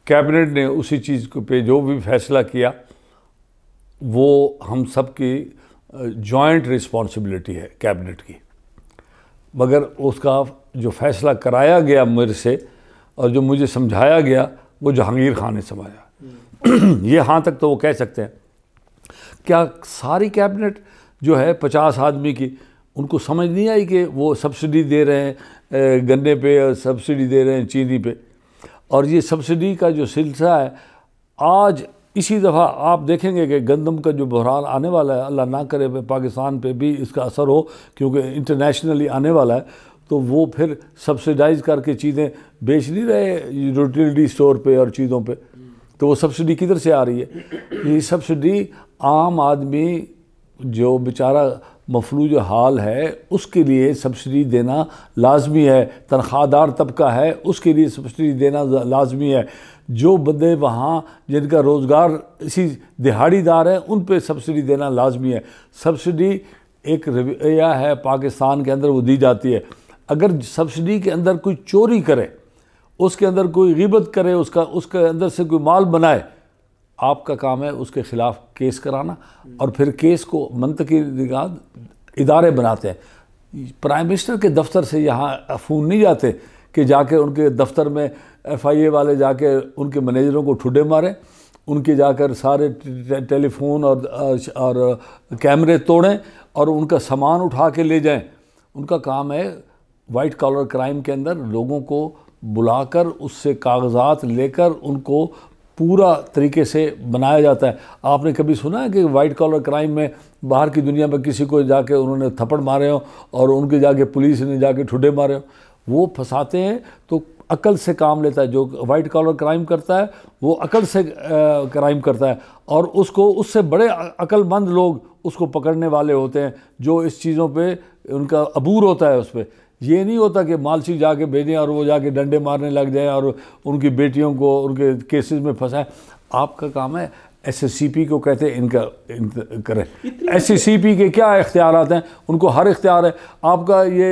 कैबिनेट ने उसी चीज़ पे जो भी फैसला किया, वो हम सब की जॉइंट रिस्पॉन्सिबिलिटी है कैबिनेट की। मगर उसका जो फैसला कराया गया मेरे से और जो मुझे समझाया गया, वो जहांगीर खान ने समझाया ये हाँ तक तो वो कह सकते हैं। क्या सारी कैबिनेट जो है पचास आदमी की, उनको समझ नहीं आई कि वो सब्सिडी दे रहे हैं गन्ने पे सब्सिडी दे रहे हैं, चीनी पे? और ये सब्सिडी का जो सिलसिला है, आज इसी दफ़ा आप देखेंगे कि गंदम का जो बहरान आने वाला है, अल्लाह ना करे पाकिस्तान पे भी इसका असर हो, क्योंकि इंटरनेशनली आने वाला है तो वो फिर सब्सिडाइज करके चीज़ें बेच नहीं रहे यूटिलिटी स्टोर पे और चीज़ों पे। तो वो सब्सिडी किधर से आ रही है? ये सब्सिडी आम आदमी जो बेचारा मफलूज हाल है, उसके लिए सब्सिडी देना लाजमी है। तनख्वाहदार तबका है, उसके लिए सब्सिडी देना लाजमी है। जो बंदे वहाँ जिनका रोज़गार इसी दिहाड़ीदार है, उन पर सब्सिडी देना लाजमी है। सब्सिडी एक रवैया है, पाकिस्तान के अंदर वो दी जाती है। अगर सब्सिडी के अंदर कोई चोरी करे, उसके अंदर कोई गिबत करे, उसका, उसके अंदर से कोई माल बनाए आपका काम है उसके ख़िलाफ़ केस कराना और फिर केस को मंतकी निगाह इदारे बनाते हैं। प्राइम मिनिस्टर के दफ्तर से यहाँ फ़ोन नहीं जाते कि जाके उनके दफ्तर में एफआईए वाले जाके उनके मैनेजरों को ठुडे मारें, उनके जाकर सारे टेलीफोन और और कैमरे तोड़ें और उनका सामान उठा के ले जाएँ। उनका काम है वाइट कॉलर क्राइम के अंदर लोगों को बुलाकर उससे कागजात लेकर उनको पूरा तरीके से बनाया जाता है। आपने कभी सुना है कि वाइट कॉलर क्राइम में बाहर की दुनिया में किसी को जाके उन्होंने थप्पड़ मारे हो और उनके जाके पुलिस ने जाके ठुडे मारे हो? वो फंसाते हैं तो अकल से काम लेता है। जो वाइट कॉलर क्राइम करता है, वो अकल से क्राइम करता है और उसको, उससे बड़े अक्लमंद लोग उसको पकड़ने वाले होते हैं। जो इस चीज़ों पे उनका अबूर होता है उस पर ये नहीं होता कि मालसी जाके भेजें और वो जाके डंडे मारने लग जाए और उनकी बेटियों को उनके केसेस में फंसाएँ। आपका काम है एस एस सी पी को कहते हैं इनका, इनका करें। एस एस सी पी के क्या इख्तियार हैं? उनको हर इख्तियार है। आपका ये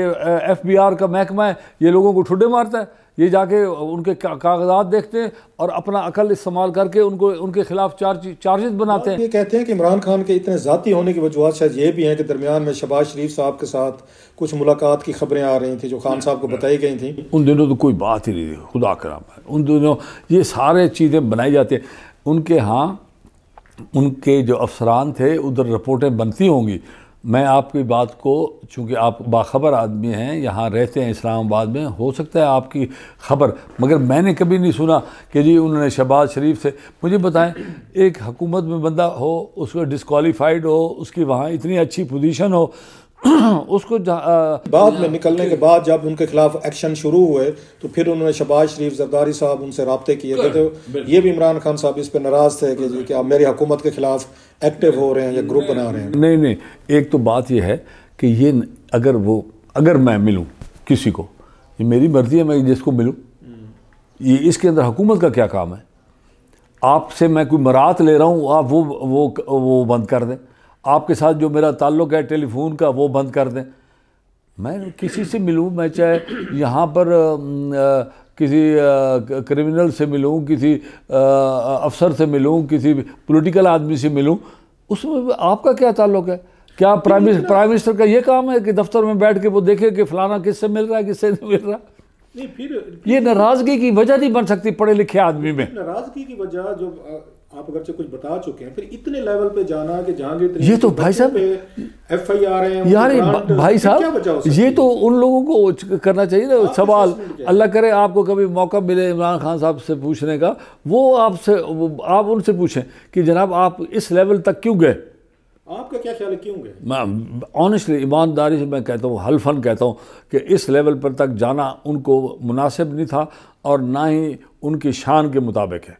एफ़ बी आर का महकमा है ये लोगों को ठुडे मारता है। ये जाके उनके कागजात देखते हैं और अपना अकल इस्तेमाल करके उनको उनके खिलाफ चार्ज चार्जेस बनाते हैं। ये कहते हैं कि इमरान खान के इतने ज़ाती होने की वजूहत शायद ये भी हैं कि दरमियान में शबाज शरीफ साहब के साथ कुछ मुलाकात की खबरें आ रही थी जो खान साहब को बताई गई थी। उन दिनों तो कोई बात ही नहीं थी खुदा कराम उन दिनों ये सारे चीज़ें बनाई जाती हैं। उनके यहाँ उनके जो अफसरान थे उधर रिपोर्टें बनती होंगी मैं आपकी बात को, चूँकि आप बाखबर आदमी हैं, यहाँ रहते हैं इस्लामाबाद में, हो सकता है आपकी खबर, मगर मैंने कभी नहीं सुना कि जी उन्होंने शहबाज शरीफ से, मुझे बताएँ, एक हकूमत में बंदा हो, उसको डिसकॉलीफाइड हो, उसकी वहाँ इतनी अच्छी पोजीशन हो उसको बाद में निकलने के बाद जब उनके खिलाफ एक्शन शुरू हुए तो फिर उन्होंने शबाज शरीफ जरदारी साहब उनसे रबते किए। थे तो ये भी इमरान खान साहब इस पर नाराज़ थे कि, कि आप मेरी हुकूमत के खिलाफ एक्टिव हो रहे हैं या ग्रुप बना रहे हैं। नहीं नहीं एक तो बात यह है कि ये अगर वो अगर मैं मिलूँ किसी को ये मेरी मर्ज़ी है मैं जिसको मिलूँ। ये इसके अंदर हुकूमत का क्या काम है? आपसे मैं कोई मरात ले रहा हूँ आप वो वो वो बंद कर दें। आपके साथ जो मेरा ताल्लुक़ है टेलीफोन का वो बंद कर दें। मैं किसी से मिलूँ मैं चाहे यहाँ पर आ, किसी आ, क्रिमिनल से मिलूँ किसी आ, अफसर से मिलूँ किसी पॉलिटिकल आदमी से मिलूँ उसमें आपका क्या ताल्लुक़ है? क्या प्राइम मिनिस्टर प्राइम मिनिस्टर का ये काम है कि दफ्तर में बैठ के वो देखे कि फलाना किससे मिल रहा है किससे नहीं मिल रहा? नहीं फिर ये नाराज़गी की वजह नहीं बन सकती पढ़े लिखे आदमी में। नाराज़गी की वजह जो आप अगर से कुछ बता चुके हैं फिर इतने लेवल पे जाना कि जहांगीर ये तो भाई साहब एफ़ आई आर है यार भाई साहब ये तो उन लोगों को करना चाहिए ना सवाल। अल्लाह करे आपको कभी मौका मिले इमरान खान साहब से पूछने का वो आपसे आप उनसे पूछें कि जनाब आप इस लेवल तक क्यों गए? आपका क्या ख्याल है क्यों गए? मैं ऑनेस्टली ईमानदारी से मैं कहता हूँ हल्फन कहता हूँ कि इस लेवल पर तक जाना उनको मुनासिब नहीं था और ना ही उनकी शान के मुताबिक है।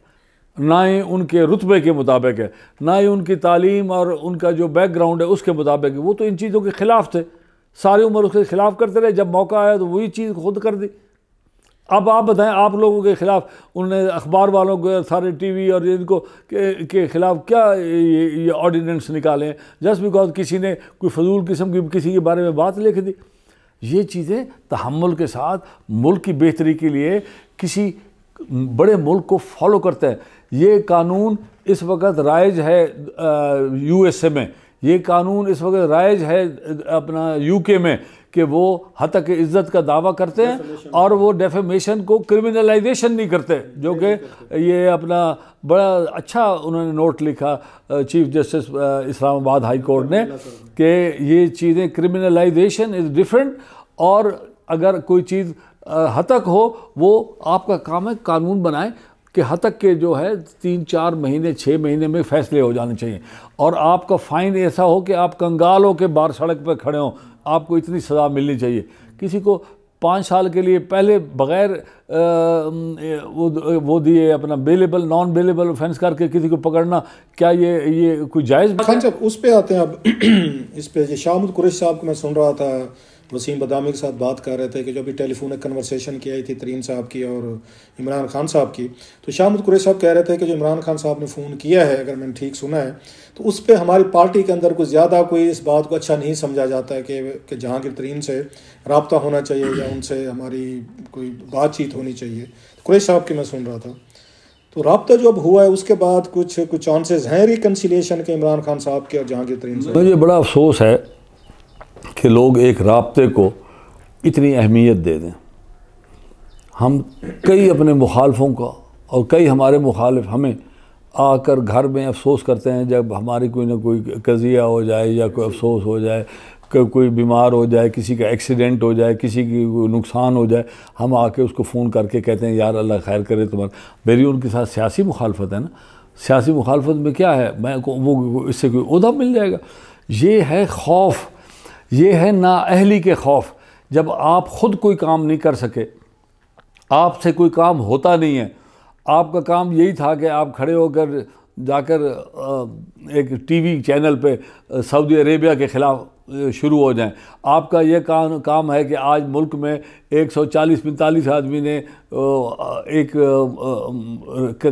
ना ही उनके रुतबे के मुताबिक है ना ही उनकी तालीम और उनका जो बैकग्राउंड है उसके मुताबिक है। वो तो इन चीज़ों के ख़िलाफ़ थे। सारी उम्र उसके ख़िलाफ़ करते रहे। जब मौका आया तो वही चीज़ खुद कर दी। अब आप बताएँ आप लोगों के ख़िलाफ़ उन्होंने अखबार वालों को सारे टीवी और इनको के, के ख़िलाफ़ क्या ये ये ऑर्डीनेंस निकाले हैं? जस्ट बिकॉज़ किसी ने कोई फजूल किस्म की किसी के बारे में बात लिख दी। ये चीज़ें तहमुल के साथ मुल्क की बेहतरी के लिए किसी बड़े मुल्क को फॉलो करते हैं। ये कानून इस वक्त राइज है यूएसए में। ये कानून इस वक्त राइज है अपना यूके में कि वो हतक इज़्ज़त का दावा करते हैं और वो डेफेमेशन को क्रिमिनलाइजेशन नहीं करते जो कि ये अपना बड़ा अच्छा उन्होंने नोट लिखा chief justice Islamabad high court ने कि ये चीज़ें क्रिमिनलाइजेशन इज़ डिफरेंट और अगर कोई चीज़ हतक हो, वो आपका काम है, कानून बनाए कि हतक के जो है तीन चार महीने छः महीने में फैसले हो जाने चाहिए। और आपका फ़ाइन ऐसा हो कि आप कंगाल हो के बाहर सड़क पर खड़े हों, आपको इतनी सज़ा मिलनी चाहिए। किसी को पाँच साल के लिए पहले बग़ैर वो वो दिए अपना बेलेबल नॉन बेलेबल ऑफेंस करके किसी को पकड़ना, क्या ये ये कोई जायज़ खान साहब उस पर आते हैं अब। इस पर शाहमुद कुरैश साहब को मैं सुन रहा था। वसीम बदामी के साथ बात कर रहे थे कि जो अभी टेलीफोन कन्वर्सेशन की आई थी तरीन साहब की और इमरान खान साहब की तो शाहमुद कुरैश साहब कह रहे थे कि जो इमरान खान साहब ने फ़ोन किया है अगर मैंने ठीक सुना है तो उस पर हमारी पार्टी के अंदर कुछ ज़्यादा कोई इस बात को अच्छा नहीं समझा जाता है कि, कि जहांगीर तरीन से रबता होना चाहिए या उनसे हमारी कोई बातचीत होनी चाहिए। कुरैश साहब की मैं सुन रहा था। तो रबता जो अब हुआ है उसके बाद कुछ कुछ चांसेस हैं रिकन्सिलेशन के इमरान खान साहब के और जहांगीर तरीन मुझे बड़ा अफसोस है कि लोग एक रबते को इतनी अहमियत दे दें। हम कई अपने मुखालफों का और कई हमारे मुखालफ हमें आकर घर में अफसोस करते हैं जब हमारी कोई ना कोई कज़िया हो जाए या कोई अफसोस हो जाए, कोई बीमार हो जाए, किसी का एक्सीडेंट हो जाए, किसी की नुकसान हो जाए, हम आके उसको फ़ोन करके कहते हैं, यार अल्लाह खैर करे तुम्हारा। मेरी उनके साथ सियासी मुखालफत है ना? सियासी मुखालफत में क्या है? मैं वो इससे कोई उदा मिल जाएगा। ये है खौफ ये है नाअहली के खौफ। जब आप ख़ुद कोई काम नहीं कर सके, आपसे कोई काम होता नहीं है, आपका काम यही था कि आप खड़े होकर जाकर एक टीवी चैनल पे सऊदी अरेबिया के ख़िलाफ़ शुरू हो जाएँ। आपका यह काम काम है कि आज मुल्क में 140-45 आदमी ने एक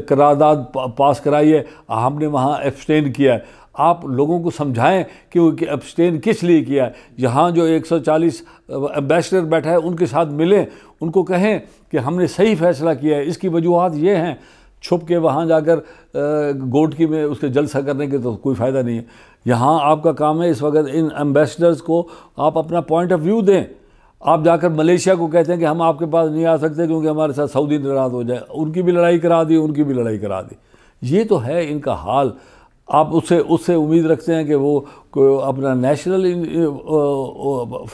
करारदाद पास कराई है, हमने वहाँ एब्सटेन किया है। आप लोगों को समझाएँ कि अब्सटेन किस लिए किया है। यहाँ जो 140 एम्बेसडर बैठा है, उनके साथ मिलें। उनको कहें कि हमने सही फैसला किया है। इसकी वजूहत ये हैं, छुप के वहाँ जाकर गोटकी में उसके जलसा करने के तो कोई फ़ायदा नहीं है। यहाँ आपका काम है इस वक्त इन एम्बेसडर्स को आप अपना पॉइंट ऑफ़ व्यू दें। आप जाकर मलेशिया को कहते हैं कि हम आपके पास नहीं आ सकते क्योंकि हमारे साथ सऊदी नाराज़ हो जाए। उनकी भी लड़ाई करा दी, उनकी भी लड़ाई करा दी। ये तो है इनका हाल। आप उससे उससे उम्मीद रखते हैं कि वो अपना नेशनल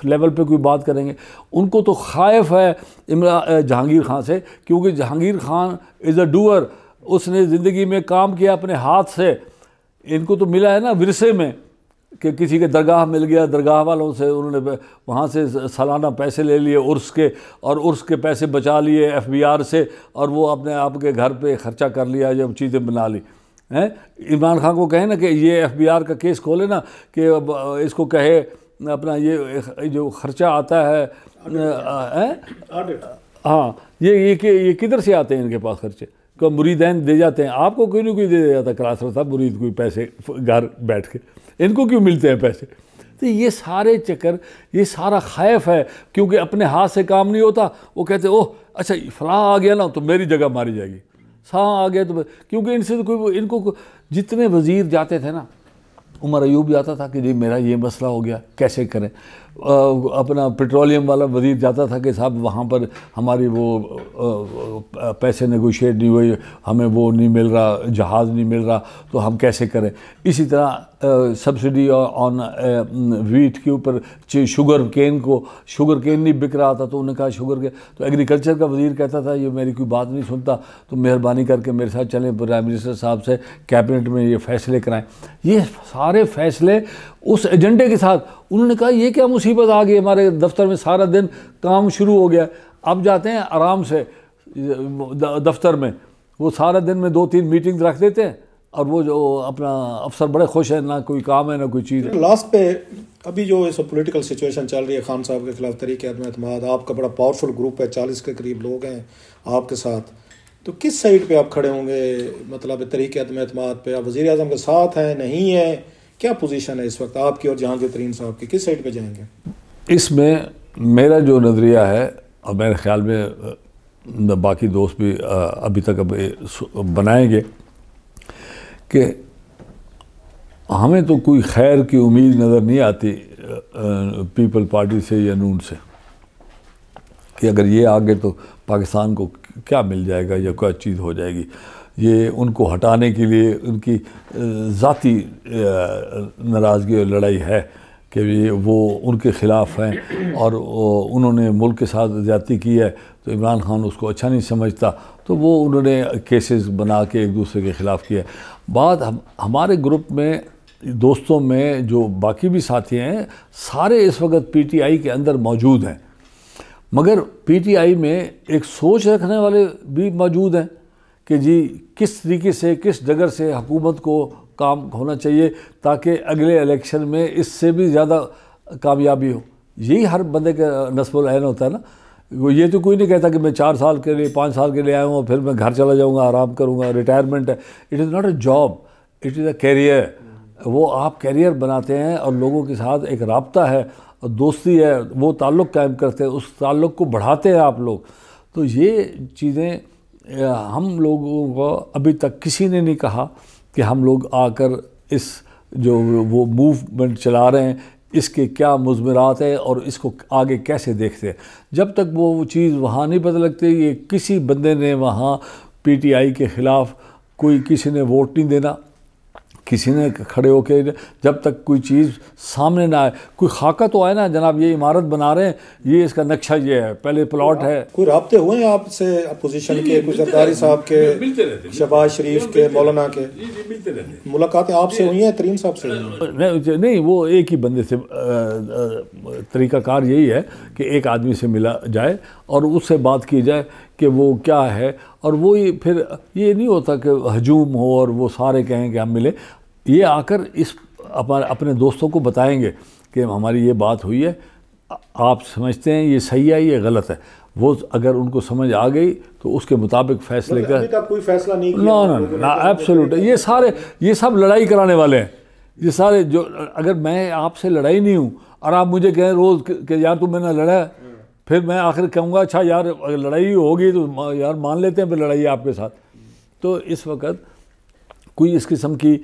लेवल पे कोई बात करेंगे। उनको तो खायफ है इमरा जहांगीर खान से, क्योंकि Jahangir Khan is a doer उसने ज़िंदगी में काम किया अपने हाथ से। इनको तो मिला है ना विरसे में कि किसी के दरगाह मिल गया, दरगाह वालों से उन्होंने वहाँ से सालाना पैसे ले लिए उर्स के, और उर्स के पैसे बचा लिए एफबीआर से, और वो अपने आप के घर पे ख़र्चा कर लिया जब चीज़ें बना ली। हैं? इमरान खान को कहे ना कि ये एफबीआर का केस खोले ना कि इसको कहे अपना ये जो खर्चा आता है हाँ? ये ये कि ये किधर से आते हैं इनके पास खर्चे? को मुरीदैन दे जाते हैं? आपको कोई ना कोई दे जाता क्लास था मुरीद कोई पैसे घर बैठ के। इनको क्यों मिलते हैं पैसे? तो ये सारे चक्कर ये सारा खैफ है क्योंकि अपने हाथ से काम नहीं होता। वो कहते ओह अच्छा फलां आ गया ना तो मेरी जगह मारी जाएगी। सा आ गया तो क्योंकि इनसे तो कोई इनको जितने वज़ीर जाते थे ना, उमर अयूब जाता था कि जी मेरा ये मसला हो गया, कैसे करें? अपना पेट्रोलियम वाला वज़ीर जाता था कि साहब, वहाँ पर हमारी वो पैसे नेगोशिएट नहीं हुए, हमें वो नहीं मिल रहा, जहाज़ नहीं मिल रहा तो हम कैसे करें? इसी तरह सब्सिडी ऑन वीट के ऊपर शुगर केन को शुगर केन नहीं बिक रहा था तो उन्होंने कहा शुगर के तो एग्रीकल्चर का वज़ीर कहता था, ये मेरी कोई बात नहीं सुनता तो मेहरबानी करके मेरे साथ चलें प्राइम मिनिस्टर साहब से कैबिनेट में ये फैसले कराएँ। ये सारे फैसले उस एजेंडे के साथ उन्होंने कहा, ये क्या मुसीबत आ गई हमारे दफ्तर में? सारा दिन काम शुरू हो गया। अब जाते हैं आराम से दफ्तर में। वो सारा दिन में दो तीन मीटिंग रख देते हैं और वो जो अपना अफसर बड़े खुश हैं, ना कोई काम है, ना कोई चीज़ लास्ट पे अभी जो इस पोलिटिकल सिचुएशन चल रही है, खान साहब के खिलाफ तरीके अदम आपका बड़ा पावरफुल ग्रुप है, चालीस के करीब लोग हैं आपके साथ। तो किस साइड पे आप खड़े होंगे? मतलब तरीके अदम पे आप वज़ी अजम के साथ हैं, नहीं है? क्या पोजीशन है इस वक्त आपकी और जहांगीर तरीन साहब की? किस साइड पे जाएँगे? इसमें मेरा जो नज़रिया है, और मेरे ख्याल में बाकी दोस्त भी अभी तक अब बनाएँगे कि हमें तो कोई खैर की उम्मीद नज़र नहीं आती पीपल पार्टी से या नून से, कि अगर ये आगे तो पाकिस्तान को क्या मिल जाएगा या क्या चीज़ हो जाएगी। ये उनको हटाने के लिए उनकी ज़ाती नाराज़गी और लड़ाई है कि ये वो उनके ख़िलाफ़ हैं और उन्होंने मुल्क के साथ ज़्यादती की है तो इमरान खान उसको अच्छा नहीं समझता तो वो उन्होंने केसेस बना के एक दूसरे के ख़िलाफ़ किया। बात हम, हमारे ग्रुप में, दोस्तों में जो बाकी भी साथी हैं, सारे इस वक्त पीटीआई के अंदर मौजूद हैं। मगर पीटीआई में एक सोच रखने वाले भी मौजूद हैं। कि जी किस तरीके से, किस जगह से हुकूमत को काम होना चाहिए ताकि अगले इलेक्शन में इससे भी ज़्यादा कामयाबी हो। यही हर बंदे का नस्बुल होता है ना। वो ये तो कोई नहीं कहता कि मैं चार साल के लिए, पाँच साल के लिए आया हूँ फिर मैं घर चला जाऊँगा, आराम करूँगा रिटायरमेंट है। It is not a job it is a career वो आप कैरियर बनाते हैं और लोगों के साथ एक रबता है और दोस्ती है, वो ताल्लुक़ कायम करते हैं, उस ताल्लुक़ को बढ़ाते हैं आप लोग। तो ये चीज़ें हम लोगों को अभी तक किसी ने नहीं कहा कि हम लोग आकर इस जो वो मूवमेंट चला रहे हैं, इसके क्या मजमरात है और इसको आगे कैसे देखते हैं। जब तक वो चीज़ वहाँ नहीं पता लगती, ये किसी बंदे ने वहाँ पीटीआई के ख़िलाफ़ कोई किसी ने वोट नहीं देना। किसी ने खड़े होकर जब तक कोई चीज़ सामने ना आए कोई खाका तो आए ना जनाब ये इमारत बना रहे हैं ये इसका नक्शा ये है पहले प्लॉट है। कोई रबते हुए हैं आपसे अपोजिशन के कुछ जरदारी साहब के शबाज शरीफ के मौलाना के? मुलाकातें आपसे हुई हैं तरीन साहब से नहीं नहीं वो एक ही बंदे से तरीक़ाकार यही है कि एक आदमी से मिला जाए और उससे बात की जाए कि वो क्या है? और वो ये फिर ये नहीं होता कि हजूम हो और वो सारे कहें कि हम मिले। ये आकर इस अपने अपने दोस्तों को बताएँगे कि हमारी ये बात हुई है। आप समझते हैं ये सही है ये गलत है। वो अगर उनको समझ आ गई तो उसके मुताबिक फैसले का कोई फैसला नहीं ना ना ना एब्सोल्यूट ये सारे ये सब लड़ाई कराने वाले हैं। ये सारे जो अगर मैं आपसे लड़ाई नहीं हूँ और आप मुझे कहें रोज़ कि यार तुम मैंने लड़ा फिर मैं आखिर कहूँगा अच्छा यार, अगर लड़ाई होगी तो यार मान लेते हैं फिर लड़ाई आपके साथ। तो इस वक्त कोई इस किस्म की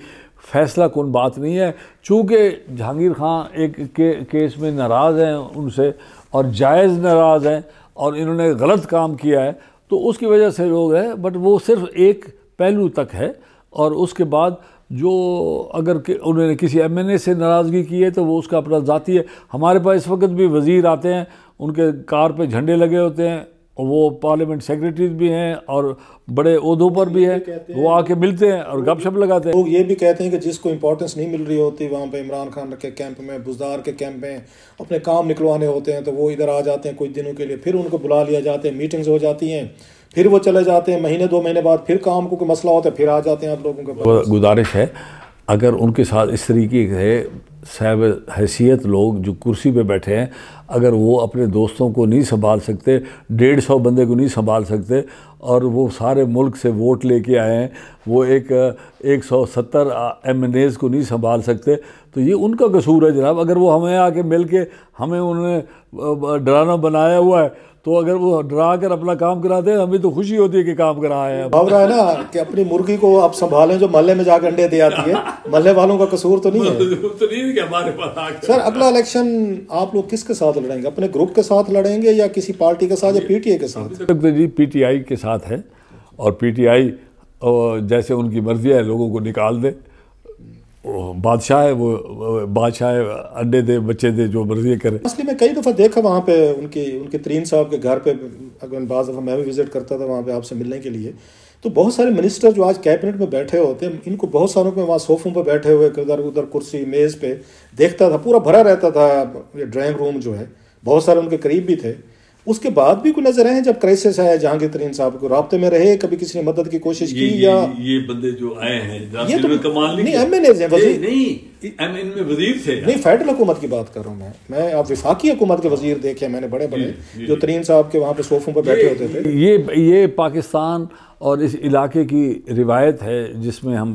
फैसला, कौन बात नहीं है। चूँकि जहांगीर खान एक के, केस में नाराज़ हैं उनसे और जायज़ नाराज़ हैं और इन्होंने गलत काम किया है तो उसकी वजह से लोग हैं, बट वो सिर्फ़ एक पहलू तक है और उसके बाद जो अगर उन्होंने किसी एम एन ए से नाराज़गी की है तो वो उसका अपना ज़ाती है। हमारे पास इस वक्त भी वज़ीर आते हैं उनके कार पे झंडे लगे होते हैं और वो पार्लियामेंट सेक्रेटरीज भी हैं और बड़े उहदों पर भी हैं वो आके मिलते हैं और गपशप लगाते हैं। लोग ये भी कहते हैं कि जिसको इंपॉर्टेंस नहीं मिल रही होती वहाँ पे इमरान खान के कैंप में बुजदार के कैंप में अपने काम निकलवाने होते हैं तो वो इधर आ जाते हैं कुछ दिनों के लिए फिर उनको बुला लिया जाते हैं मीटिंग्स हो जाती हैं फिर वो चले जाते हैं महीने दो महीने बाद फिर काम को कोई मसला होता है फिर आ जाते हैं आप लोगों के गुजारिश है अगर उनके साथ इस तरीके से साहब, हैसियत लोग जो कुर्सी पे बैठे हैं, अगर वो अपने दोस्तों को नहीं संभाल सकते, डेढ़ सौ बंदे को नहीं संभाल सकते, और वो सारे मुल्क से वोट लेके आए हैं, वो एक एक सौ सत्तर एम एन एज़ को नहीं संभाल सकते तो ये उनका कसूर है जनाब। अगर वो हमें आके मिल के हमें उन्होंने डराना बनाया हुआ है तो अगर वो डरा कर अपना काम कराते हैं हमें तो खुशी होती है कि काम करा है। रहा है ना कि अपनी मुर्गी को आप संभालें जो महल्ले में जाकर अंडे दे आती है। महल्ले वालों का कसूर तो नहीं है? तो नहीं कि हमारे पास सर अगला इलेक्शन आप लोग किसके साथ लड़ेंगे? अपने ग्रुप के साथ लड़ेंगे या किसी पार्टी के साथ या पीटीआई के साथ? जी पीटीआई के साथ है और पीटीआई जैसे उनकी मर्ज़ी है लोगों को निकाल दे। बादशाह है, वो बादशाह अंडे दे, बच्चे दे, जो मर्ज़ी करे। असली में कई दफ़ा देखा वहाँ पे उनके उनके तरीन साहब के घर पे, अगर बाज़ दफ़ा मैं भी विज़िट करता था वहाँ पे आपसे मिलने के लिए तो बहुत सारे मिनिस्टर जो आज कैबिनेट में बैठे होते हैं, इनको बहुत सारों पे वहाँ सोफों पे बैठे हुए उधर उधर, कुर्सी, मेज़ पे, देखता था, पूरा भरा रहता था, ये ड्राइंग रूम जो है, बहुत सारे उनके करीब भी थे। उसके बाद भी कोई नज़र आए जब क्राइसिस आया जहांगीर तरीन साहब को? रबते में रहे कभी किसी ने मदद की कोशिश की या ये बंदे जो आए हैं ये तो कमाल नहीं एम एन एज नहीं एम वज़ीर थे नहीं फेडरल हुकूमत की बात कर रहा हूँ मैं। मैं आप विफाकी हुकूमत के वज़ीर देखे मैंने बड़े बड़े जो तरीन साहब के वहाँ पे सोफों पर बैठे होते थे। ये ये पाकिस्तान और इस इलाके की रिवायत है जिसमें हम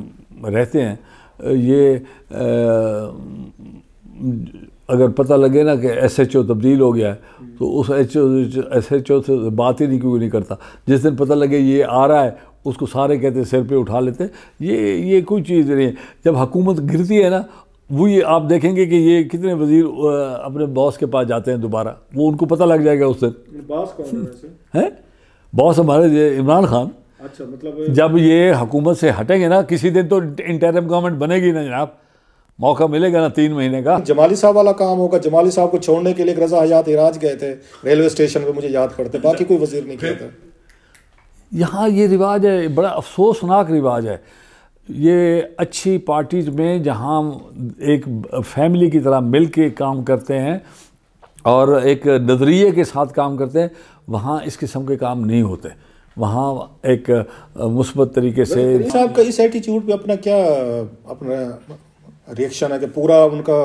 रहते हैं। ये अगर पता लगे ना कि एस एच ओ तब्दील हो गया है तो उस H O S H O से बात ही नहीं क्यों नहीं करता। जिस दिन पता लगे ये आ रहा है उसको सारे कहते सिर पे उठा लेते ये ये कोई चीज़ नहीं है। जब हुकूमत गिरती है ना वो ये आप देखेंगे कि ये कितने वज़ीर अपने बॉस के पास जाते हैं दोबारा। वो उनको पता लग जाएगा उस दिन। बॉस कौन है बॉस हमारे इमरान खान। अच्छा मतलब जब ये हुकूमत से हटेंगे ना किसी दिन तो इंटरम गवर्नमेंट बनेगी ना जनाब। मौका मिलेगा ना तीन महीने का? जमाली साहब वाला काम होगा। जमाली साहब को छोड़ने के लिए रजा हयात इराज गए थे। रेलवे स्टेशन पे मुझे याद करते बाकी कोई वज़ीर नहीं किया था। यहाँ ये रिवाज है बड़ा अफसोसनाक रिवाज है। ये अच्छी पार्टीज़ में जहाँ एक फैमिली की तरह मिल के काम करते हैं और एक नज़रिए के साथ काम करते हैं वहाँ इस किस्म के काम नहीं होते। वहाँ एक मुस्बत तरीके से साहब का इस एटीट्यूड पे अपना क्या अपना रिएक्शन है कि पूरा उनका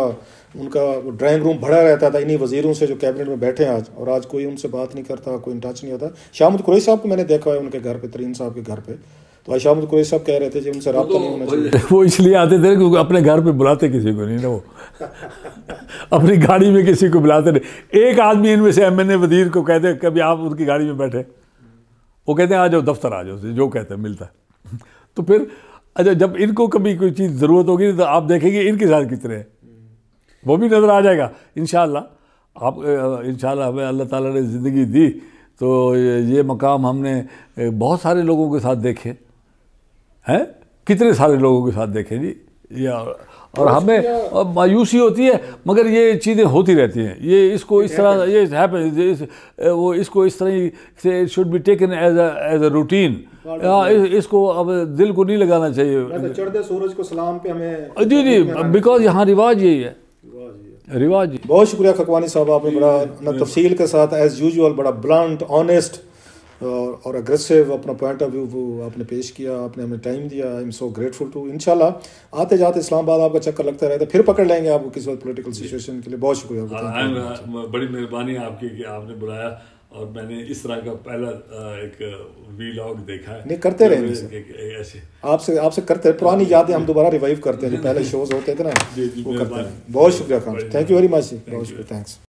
उनका ड्राइंग रूम भरा रहता था इन्हीं वजीरों से जो कैबिनेट में बैठे हैं आज। और आज कोई उनसे बात नहीं करता कोई टच नहीं होता। शाहमुद कुरैश साहब को मैंने देखा है उनके घर पे तरीन साहब के घर पे। तो आज शाहमुद कुरैश साहब कह रहे थे जी उनसे रब्ता नहीं होना चाहिए। वो इसलिए आते थे क्योंकि अपने घर पे बुलाते किसी को नहीं ना वो। अपनी गाड़ी में किसी को बुलाते नहीं। एक आदमी इनमें से एम एन ए वज़ीर को कहते कभी आप उनकी गाड़ी में बैठे? वो कहते हैं आ जाओ दफ्तर आ जाओ जो कहते हैं मिलता है। तो फिर अच्छा जब इनको कभी कोई चीज़ ज़रूरत होगी तो आप देखेंगे इनके साथ कितने हैं। वो भी नज़र आ जाएगा इन आप इन हमें अल्लाह ताला ने ज़िंदगी दी तो ये मकाम हमने बहुत सारे लोगों के साथ देखे। हैं? कितने सारे लोगों के साथ देखे जी? या और हमें मायूसी होती है मगर ये चीज़ें होती रहती हैं। ये इसको इस तरह ये हैपन वो इसको इस तरह से should be taken as as a routine इसको अब दिल को नहीं लगाना चाहिए। चढ़ते सूरज को सलाम पे हमें जी जी बिकॉज़ यहाँ रिवाज यही है। रिवाज बहुत शुक्रिया खकवानी साहब आपने बड़ा तफसील के साथ एज यूजल बड़ा ब्लंट ऑनेस्ट और और अग्रेसिव अपना पॉइंट ऑफ़ व्यू वो आपने पेश किया आपने हमें टाइम दिया I am so grateful to इंशाल्लाह आते जाते इस्लामाबाद आपका चक्कर लगता रहता फिर पकड़ लेंगे आपको किसी वक्त पोलिटिकल सिचुएशन के लिए। बहुत शुक्रिया बड़ी मेहरबानी आपकी कि आपने बुलाया और मैंने इस तरह का पहला एक वीलॉग देखा है। नहीं करते रहेंगे ऐसे। आपसे आपसे करते पुरानी यादें हम दोबारा रिवाइव करते हैं। जो पहले शोज़ होते थे ना वो करते हैं बहुत शुक्रिया Khan thank you very much बहुत शुक्रिया। थैंक्स